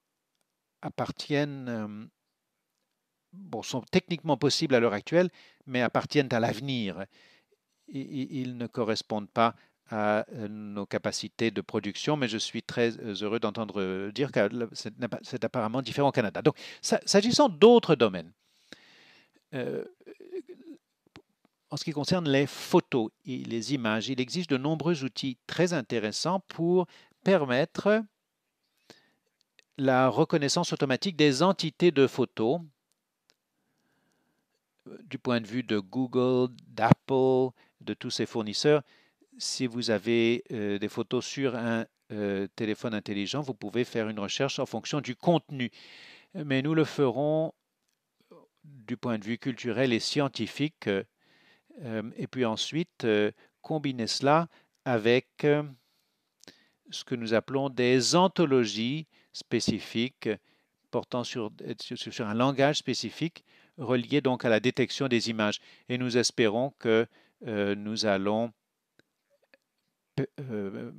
appartiennent bon, sont techniquement possibles à l'heure actuelle, mais appartiennent à l'avenir. Ils ne correspondent pas à euh, nos capacités de production, mais je suis très euh, heureux d'entendre euh, dire que c'est apparemment différent au Canada. Donc, s'agissant d'autres domaines, en ce qui concerne les photos et les images, il existe de nombreux outils très intéressants pour permettre la reconnaissance automatique des entités de photos du point de vue de Google, d'Apple, de tous ces fournisseurs, si vous avez euh, des photos sur un euh, téléphone intelligent, vous pouvez faire une recherche en fonction du contenu. Mais nous le ferons du point de vue culturel et scientifique. Euh, et puis ensuite, combiner cela avec ce que nous appelons des anthologies spécifiques portant sur, un langage spécifique relié donc à la détection des images. Et nous espérons que euh, nous allons euh,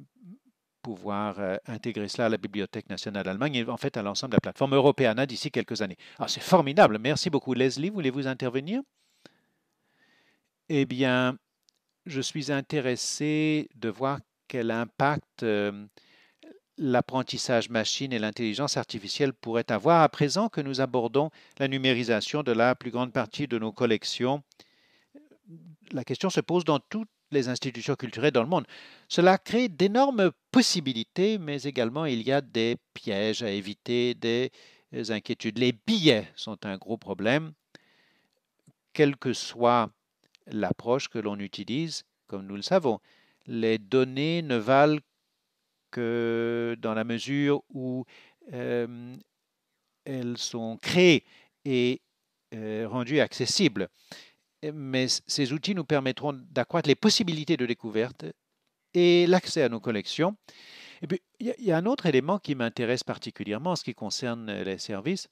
pouvoir euh, intégrer cela à la Bibliothèque nationale d'Allemagne et en fait à l'ensemble de la plateforme européenne d'ici quelques années. Ah, c'est formidable. Merci beaucoup. Leslie, voulez-vous intervenir? Eh bien, je suis intéressé de voir quel impact l'apprentissage machine et l'intelligence artificielle pourraient avoir à présent que nous abordons la numérisation de la plus grande partie de nos collections. La question se pose dans toutes les institutions culturelles dans le monde. Cela crée d'énormes possibilités, mais également il y a des pièges à éviter, des inquiétudes. Les billets sont un gros problème, quelle que soit l'approche que l'on utilise, comme nous le savons. Les données ne valent que dans la mesure où elles sont créées et rendues accessibles. Mais ces outils nous permettront d'accroître les possibilités de découverte et l'accès à nos collections. Et puis, il y, a un autre élément qui m'intéresse particulièrement en ce qui concerne les services.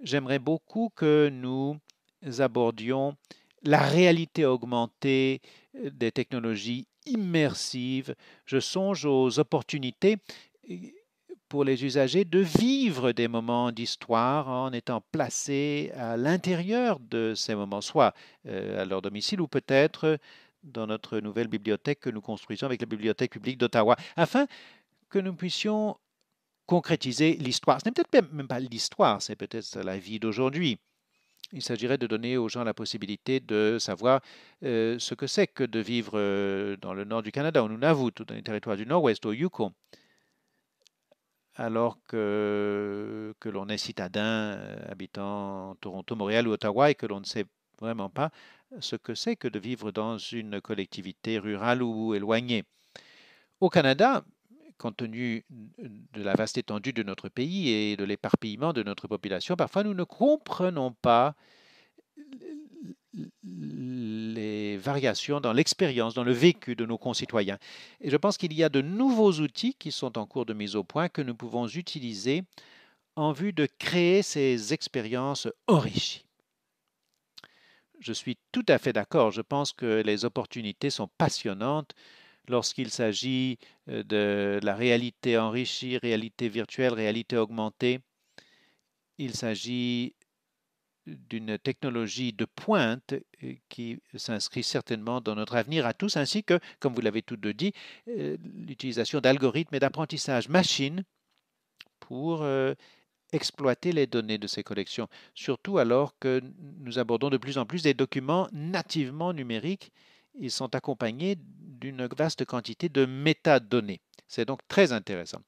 J'aimerais beaucoup que nous abordions la réalité augmentée des technologies immersive. Je songe aux opportunités pour les usagers de vivre des moments d'histoire en étant placés à l'intérieur de ces moments, soit euh, à leur domicile ou peut-être dans notre nouvelle bibliothèque que nous construisons avec la Bibliothèque publique d'Ottawa, afin que nous puissions concrétiser l'histoire. Ce n'est peut-être même pas l'histoire, c'est peut-être la vie d'aujourd'hui. Il s'agirait de donner aux gens la possibilité de savoir euh, ce que c'est que de vivre euh, dans le nord du Canada, au Nunavut, dans les territoires du nord-ouest, au Yukon, alors que, que l'on est citadin euh, habitant Toronto, Montréal ou Ottawa et que l'on ne sait vraiment pas ce que c'est que de vivre dans une collectivité rurale ou éloignée. Au Canada, compte tenu de la vaste étendue de notre pays et de l'éparpillement de notre population, parfois nous ne comprenons pas les variations dans l'expérience, dans le vécu de nos concitoyens. Et je pense qu'il y a de nouveaux outils qui sont en cours de mise au point que nous pouvons utiliser en vue de créer ces expériences enrichies. Je suis tout à fait d'accord. Je pense que les opportunités sont passionnantes lorsqu'il s'agit euh, de la réalité enrichie, réalité virtuelle, réalité augmentée. Il s'agit d'une technologie de pointe euh, qui s'inscrit certainement dans notre avenir à tous, ainsi que, comme vous l'avez tout deux dit, euh, l'utilisation d'algorithmes et d'apprentissage machine pour exploiter les données de ces collections, surtout alors que nous abordons de plus en plus des documents nativement numériques. Ils sont accompagnés d'une vaste quantité de métadonnées. C'est donc très intéressant.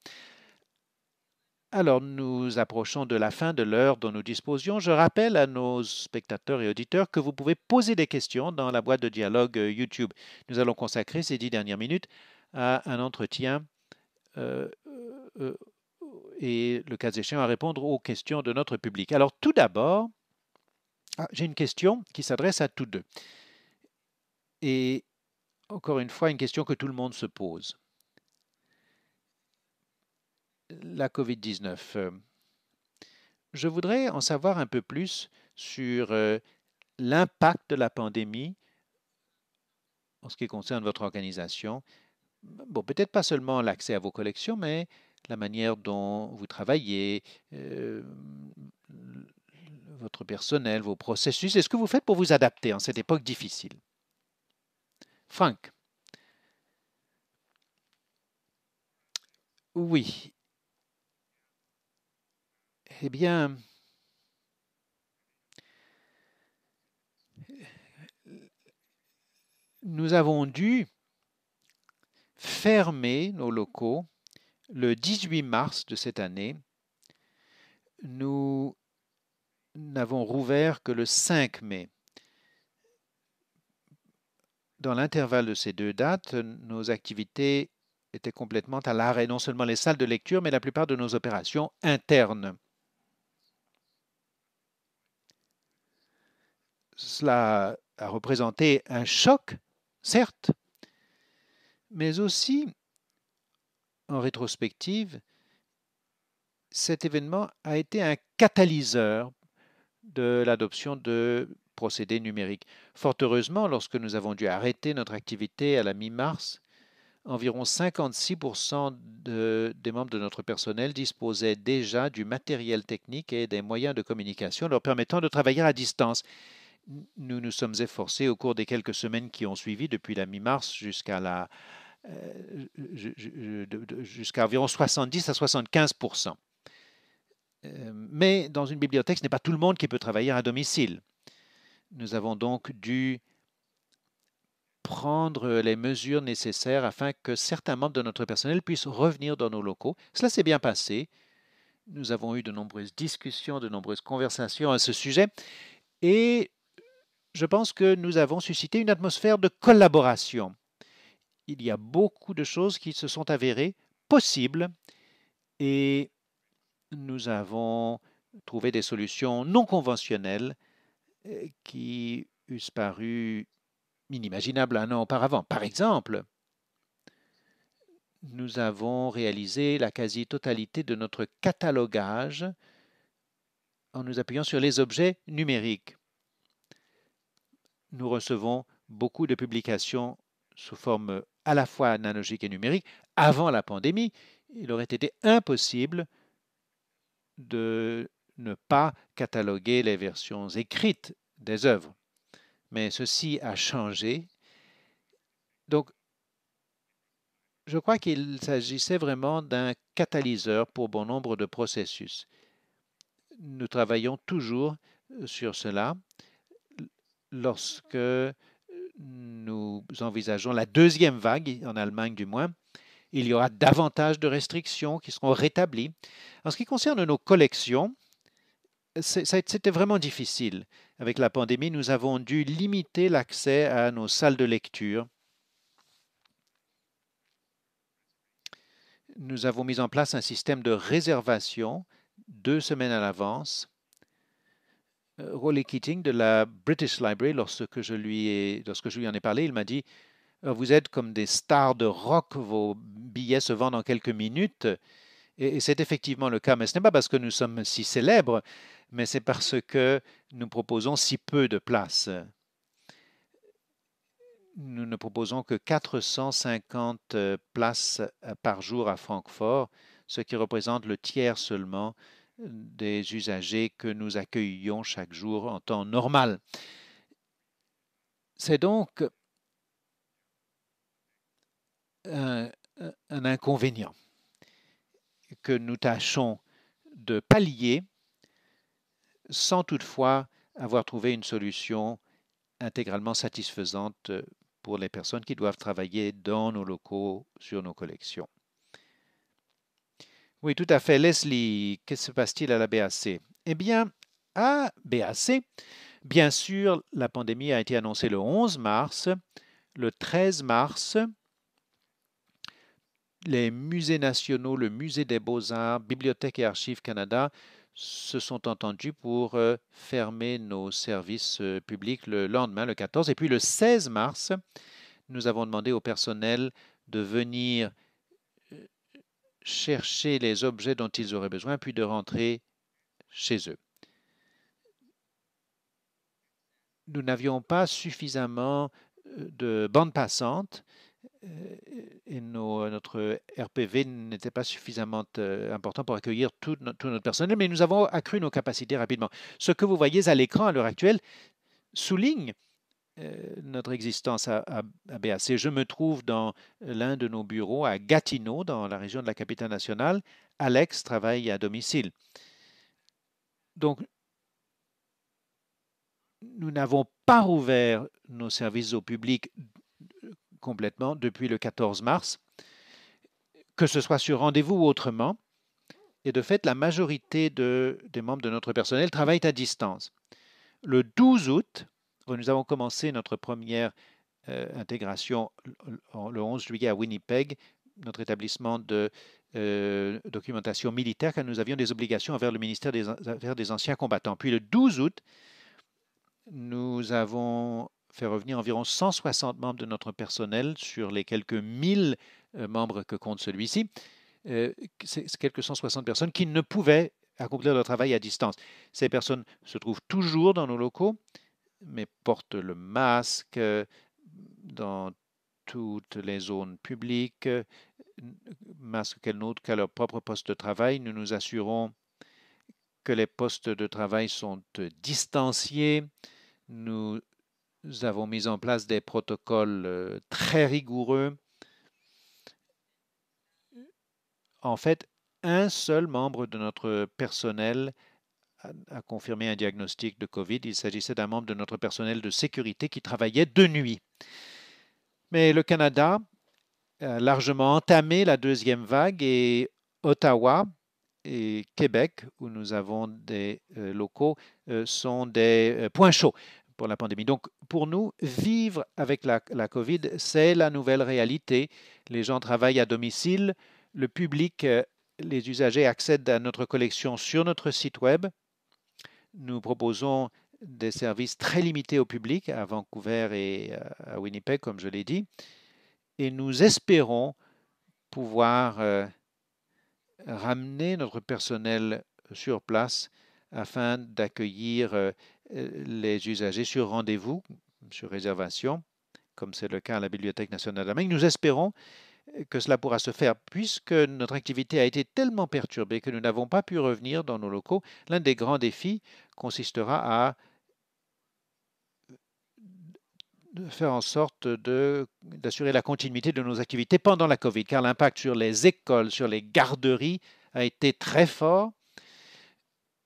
Alors, nous approchons de la fin de l'heure dont nous disposions. Je rappelle à nos spectateurs et auditeurs que vous pouvez poser des questions dans la boîte de dialogue euh, YouTube. Nous allons consacrer ces dix dernières minutes à un entretien euh, euh, et, le cas échéant, à répondre aux questions de notre public. Alors, tout d'abord, ah, j'ai une question qui s'adresse à tous deux. Et encore une fois, une question que tout le monde se pose. La COVID-19. Euh, je voudrais en savoir un peu plus sur euh, l'impact de la pandémie en ce qui concerne votre organisation. Bon, peut-être pas seulement l'accès à vos collections, mais la manière dont vous travaillez, euh, votre personnel, vos processus, et ce que vous faites pour vous adapter en cette époque difficile? Frank. Oui. Eh bien, nous avons dû fermer nos locaux le 18 mars de cette année. Nous n'avons rouvert que le 5 mai. Dans l'intervalle de ces deux dates, nos activités étaient complètement à l'arrêt, non seulement les salles de lecture, mais la plupart de nos opérations internes. Cela a représenté un choc, certes, mais aussi, en rétrospective, cet événement a été un catalyseur de l'adoption de procédés numériques. Fort heureusement, lorsque nous avons dû arrêter notre activité à la mi-mars, environ 56% des membres de notre personnel disposaient déjà du matériel technique et des moyens de communication leur permettant de travailler à distance. Nous nous sommes efforcés au cours des quelques semaines qui ont suivi, depuis la mi-mars jusqu'à la euh, jusqu'à environ 70 à 75% euh, Mais dans une bibliothèque, ce n'est pas tout le monde qui peut travailler à domicile. Nous avons donc dû prendre les mesures nécessaires afin que certains membres de notre personnel puissent revenir dans nos locaux. Cela s'est bien passé. Nous avons eu de nombreuses discussions, de nombreuses conversations à ce sujet et je pense que nous avons suscité une atmosphère de collaboration. Il y a beaucoup de choses qui se sont avérées possibles et nous avons trouvé des solutions non conventionnelles euh, qui eussent paru inimaginables un an auparavant. Par exemple, nous avons réalisé la quasi-totalité de notre catalogage en nous appuyant sur les objets numériques. Nous recevons beaucoup de publications sous forme à la fois analogique et numérique. Avant la pandémie, il aurait été impossible de ne pas cataloguer les versions écrites des œuvres. Mais ceci a changé Donc, je crois qu'il s'agissait vraiment d'un catalyseur pour bon nombre de processus. Nous travaillons toujours sur cela lorsque nous envisageons la deuxième vague, en Allemagne du moins, il y aura davantage de restrictions qui seront rétablies. En ce qui concerne nos collections, c'était vraiment difficile. Avec la pandémie, nous avons dû limiter l'accès à nos salles de lecture. Nous avons mis en place un système de réservation deux semaines à l'avance euh, Rolly Keating de la British Library, lorsque je lui, ai, lorsque je lui en ai parlé, il m'a dit euh, Vous êtes comme des stars de rock, vos billets se vendent en quelques minutes. Et, c'est effectivement le cas, mais ce n'est pas parce que nous sommes si célèbres, mais c'est parce que nous proposons si peu de places. Nous ne proposons que 450 euh, places par jour à Francfort, ce qui représente le tiers seulement des usagers que nous accueillons chaque jour en temps normal. C'est donc un, inconvénient que nous tâchons de pallier sans toutefois avoir trouvé une solution intégralement satisfaisante pour les personnes qui doivent travailler dans nos locaux sur nos collections. Oui, tout à fait. Leslie, que se passe-t-il à la BAC? Eh bien, à BAC, bien sûr, la pandémie a été annoncée le 11 mars. Le 13 mars, les musées nationaux, le Musée des beaux-arts, Bibliothèque et Archives Canada se sont entendus pour euh, fermer nos services euh, publics le lendemain, le 14. Et puis le 16 mars, nous avons demandé au personnel de venir chercher les objets dont ils auraient besoin, puis de rentrer chez eux. Nous n'avions pas suffisamment euh, de bandes passantes euh, et notre RPV n'était pas suffisamment euh, important pour accueillir tout, notre personnel, mais nous avons accru nos capacités rapidement. Ce que vous voyez à l'écran à l'heure actuelle souligne notre existence à, BAC. Je me trouve dans l'un de nos bureaux à Gatineau, dans la région de la capitale nationale. Alex travaille à domicile. Donc, nous n'avons pas rouvert nos services au public complètement depuis le 14 mars, que ce soit sur rendez-vous ou autrement. Et de fait, la majorité de, des membres de notre personnel travaillent à distance. Le 12 août, nous avons commencé notre première euh, intégration le 11 juillet à Winnipeg, notre établissement de euh, documentation militaire, car nous avions des obligations envers le ministère des Affaires des Anciens combattants. Puis le 12 août, nous avons fait revenir environ 160 membres de notre personnel sur les quelques 1000 euh, membres que compte celui-ci. C'est quelques 160 personnes qui ne pouvaient accomplir leur travail à distance. Ces personnes se trouvent toujours dans nos locaux mais portent le masque dans toutes les zones publiques, masque qu'elles n'ont qu'à leur propre poste de travail. Nous nous assurons que les postes de travail sont distanciés. Nous avons mis en place des protocoles euh, très rigoureux. En fait, un seul membre de notre personnel a confirmé un diagnostic de COVID. Il s'agissait d'un membre de notre personnel de sécurité qui travaillait de nuit. Mais le Canada a largement entamé la deuxième vague et Ottawa et Québec, où nous avons des euh, locaux, euh, sont des euh, points chauds pour la pandémie. Donc, pour nous, vivre avec la, la COVID, c'est la nouvelle réalité. Les gens travaillent à domicile, le public, les usagers accèdent à notre collection sur notre site Web nous proposons des services très limités au public à Vancouver et à Winnipeg, comme je l'ai dit, et nous espérons pouvoir euh, ramener notre personnel sur place afin d'accueillir euh, les usagers sur rendez-vous, sur réservation, comme c'est le cas à la Bibliothèque nationale d'Amérique. Nous espérons que cela pourra se faire puisque notre activité a été tellement perturbée que nous n'avons pas pu revenir dans nos locaux. L'un des grands défis consistera à de faire en sorte d'assurer la continuité de nos activités pendant la COVID, car l'impact sur les écoles, sur les garderies a été très fort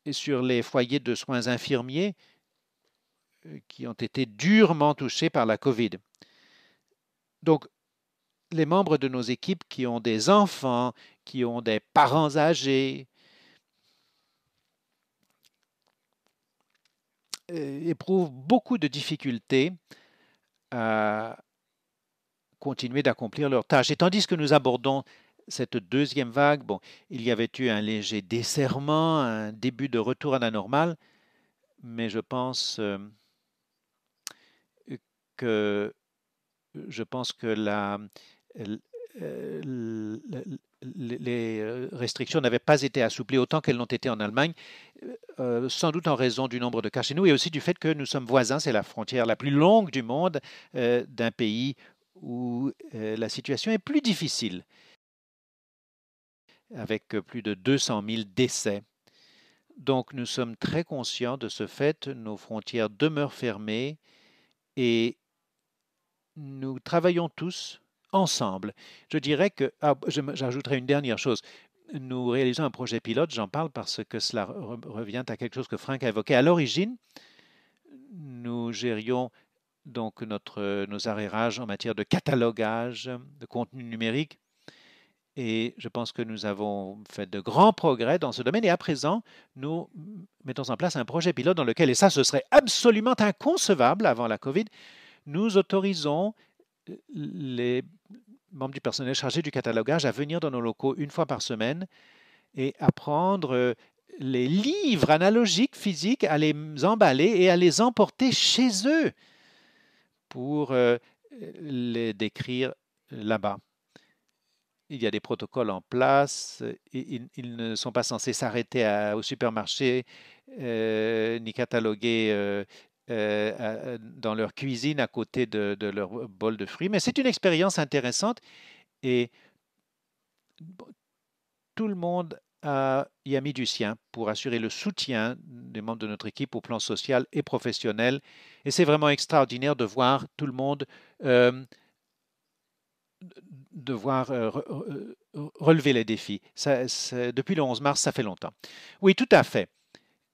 et sur les foyers de soins infirmiers euh, qui ont été durement touchés par la COVID. Donc, les membres de nos équipes qui ont des enfants, qui ont des parents âgés, éprouvent beaucoup de difficultés à continuer d'accomplir leurs tâches. Et tandis que nous abordons cette deuxième vague, bon, il y avait eu un léger desserrement, un début de retour à la normale, mais je pense euh, que je pense que la, les euh, restrictions n'avaient pas été assouplies autant qu'elles l'ont été en Allemagne, sans doute en raison du nombre de cas chez nous et aussi du fait que nous sommes voisins, c'est la frontière la plus longue du monde d'un pays où la situation est plus difficile avec plus de 200 000 décès. Donc nous sommes très conscients de ce fait, nos frontières demeurent fermées et nous travaillons tous ensemble. Je dirais que, ah, j'ajouterai une dernière chose, nous réalisons un projet pilote, j'en parle parce que cela revient à quelque chose que Frank a évoqué. À l'origine, nous gérions donc notre, nos arrérages en matière de catalogage de contenu numérique et je pense que nous avons fait de grands progrès dans ce domaine. Et à présent, nous mettons en place un projet pilote dans lequel, et ça, ce serait absolument inconcevable avant la COVID, nous autorisons les membres du personnel chargé du catalogage à venir dans nos locaux une fois par semaine et à prendre euh, les livres analogiques physiques, à les emballer et à les emporter chez eux pour euh, les décrire là-bas il y a des protocoles en place. Ils, ils ne sont pas censés s'arrêter au supermarché euh, ni cataloguer euh, euh, dans leur cuisine à côté de, leur bol de fruits. Mais c'est une expérience intéressante et tout le monde y a mis du sien pour assurer le soutien des membres de notre équipe au plan social et professionnel. Et c'est vraiment extraordinaire de voir tout le monde devoir euh, euh, relever les défis. depuis le 11 mars, ça fait longtemps. Oui, tout à fait.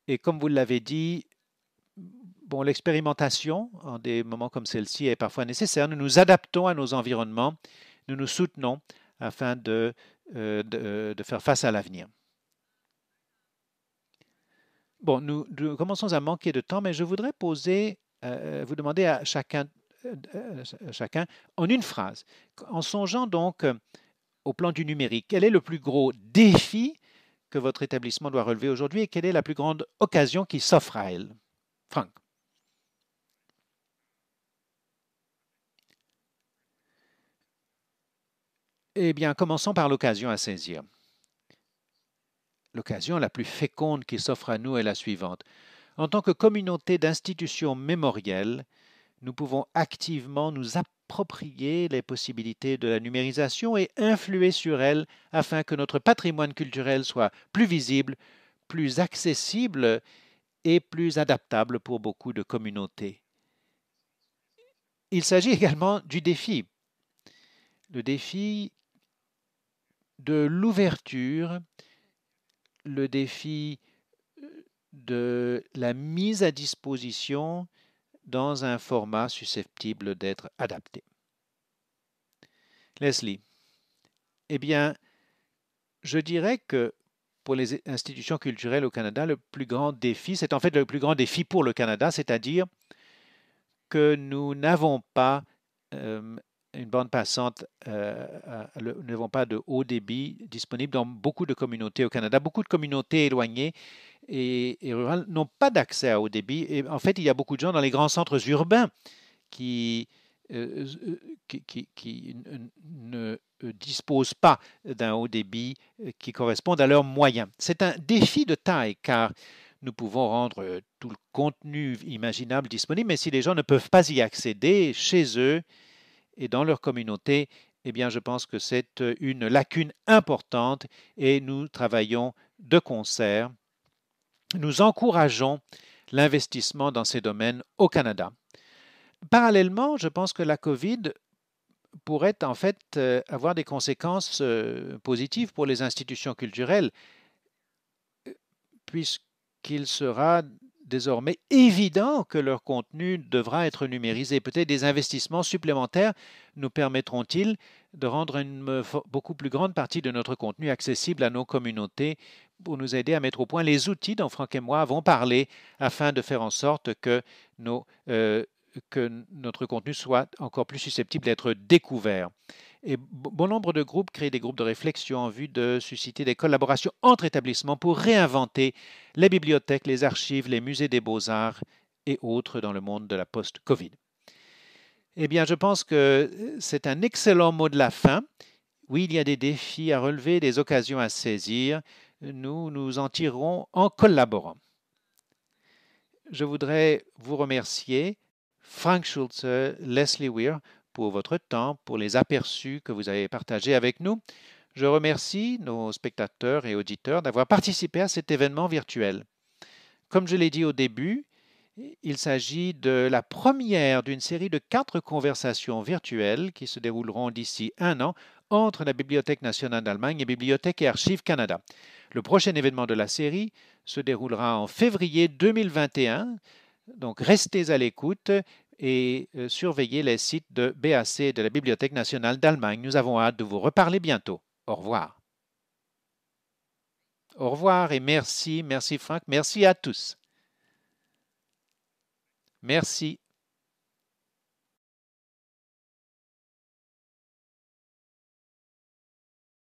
Et comme vous l'avez dit, bon, l'expérimentation en des moments comme celle-ci est parfois nécessaire. Nous nous adaptons à nos environnements, nous nous soutenons afin de, euh, de, faire face à l'avenir. Bon, nous, commençons à manquer de temps, mais je voudrais poser, vous demander à chacun euh, chacun en une phrase. En songeant donc euh, au plan du numérique, quel est le plus gros défi que votre établissement doit relever aujourd'hui et quelle est la plus grande occasion qui s'offre à elle? Franck. Eh bien, commençons par l'occasion à saisir. L'occasion la plus féconde qui s'offre à nous est la suivante. En tant que communauté d'institutions mémorielles, nous pouvons activement nous approprier les possibilités de la numérisation et influer sur elles afin que notre patrimoine culturel soit plus visible, plus accessible et plus adaptable pour beaucoup de communautés. Il s'agit également du défi, le défi de l'ouverture, le défi de la mise à disposition dans un format susceptible d'être adapté. Leslie, eh bien, je dirais que pour les institutions culturelles au Canada, le plus grand défi, c'est en fait le plus grand défi pour le Canada, c'est-à-dire que nous n'avons pas euh, une bande passante, euh, nous n'avons pas de haut débit disponible dans beaucoup de communautés au Canada. Beaucoup de communautés éloignées et, rurales n'ont pas d'accès à haut débit. Et en fait, il y a beaucoup de gens dans les grands centres urbains qui, euh, qui, ne disposent pas d'un haut débit euh, qui corresponde à leurs moyens. C'est un défi de taille car nous pouvons rendre tout le contenu imaginable disponible, mais si les gens ne peuvent pas y accéder chez eux, et dans leur communauté, eh bien, je pense que c'est euh, une lacune importante et nous travaillons de concert. Nous encourageons l'investissement dans ces domaines au Canada. parallèlement, je pense que la COVID pourrait en fait euh, avoir des conséquences euh, positives pour les institutions culturelles, puisqu'il sera désormais évident que leur contenu devra être numérisé. Peut-être des investissements supplémentaires nous permettront-ils de rendre une beaucoup plus grande partie de notre contenu accessible à nos communautés pour nous aider à mettre au point les outils dont Franck et moi avons parlé afin de faire en sorte que, euh, que notre contenu soit encore plus susceptible d'être découvert. Et bon nombre de groupes créent des groupes de réflexion en vue de susciter des collaborations entre établissements pour réinventer les bibliothèques, les archives, les musées des beaux-arts et autres dans le monde de la post-Covid. Eh bien, je pense que c'est un excellent mot de la fin. Oui, il y a des défis à relever, des occasions à saisir. Nous nous en tirerons en collaborant. Je voudrais vous remercier, Frank Schulze, Leslie Weir, pour votre temps, pour les aperçus que vous avez partagés avec nous. Je remercie nos spectateurs et auditeurs d'avoir participé à cet événement virtuel. Comme je l'ai dit au début, il s'agit de la première d'une série de quatre conversations virtuelles qui se dérouleront d'ici un an entre la Bibliothèque nationale d'Allemagne et Bibliothèque et Archives Canada. Le prochain événement de la série se déroulera en février 2021, donc restez à l'écoute et euh, surveillez les sites de BAC et de la Bibliothèque nationale d'Allemagne. Nous avons hâte de vous reparler bientôt. Au revoir. Au revoir et merci, merci Franck, merci à tous. Merci.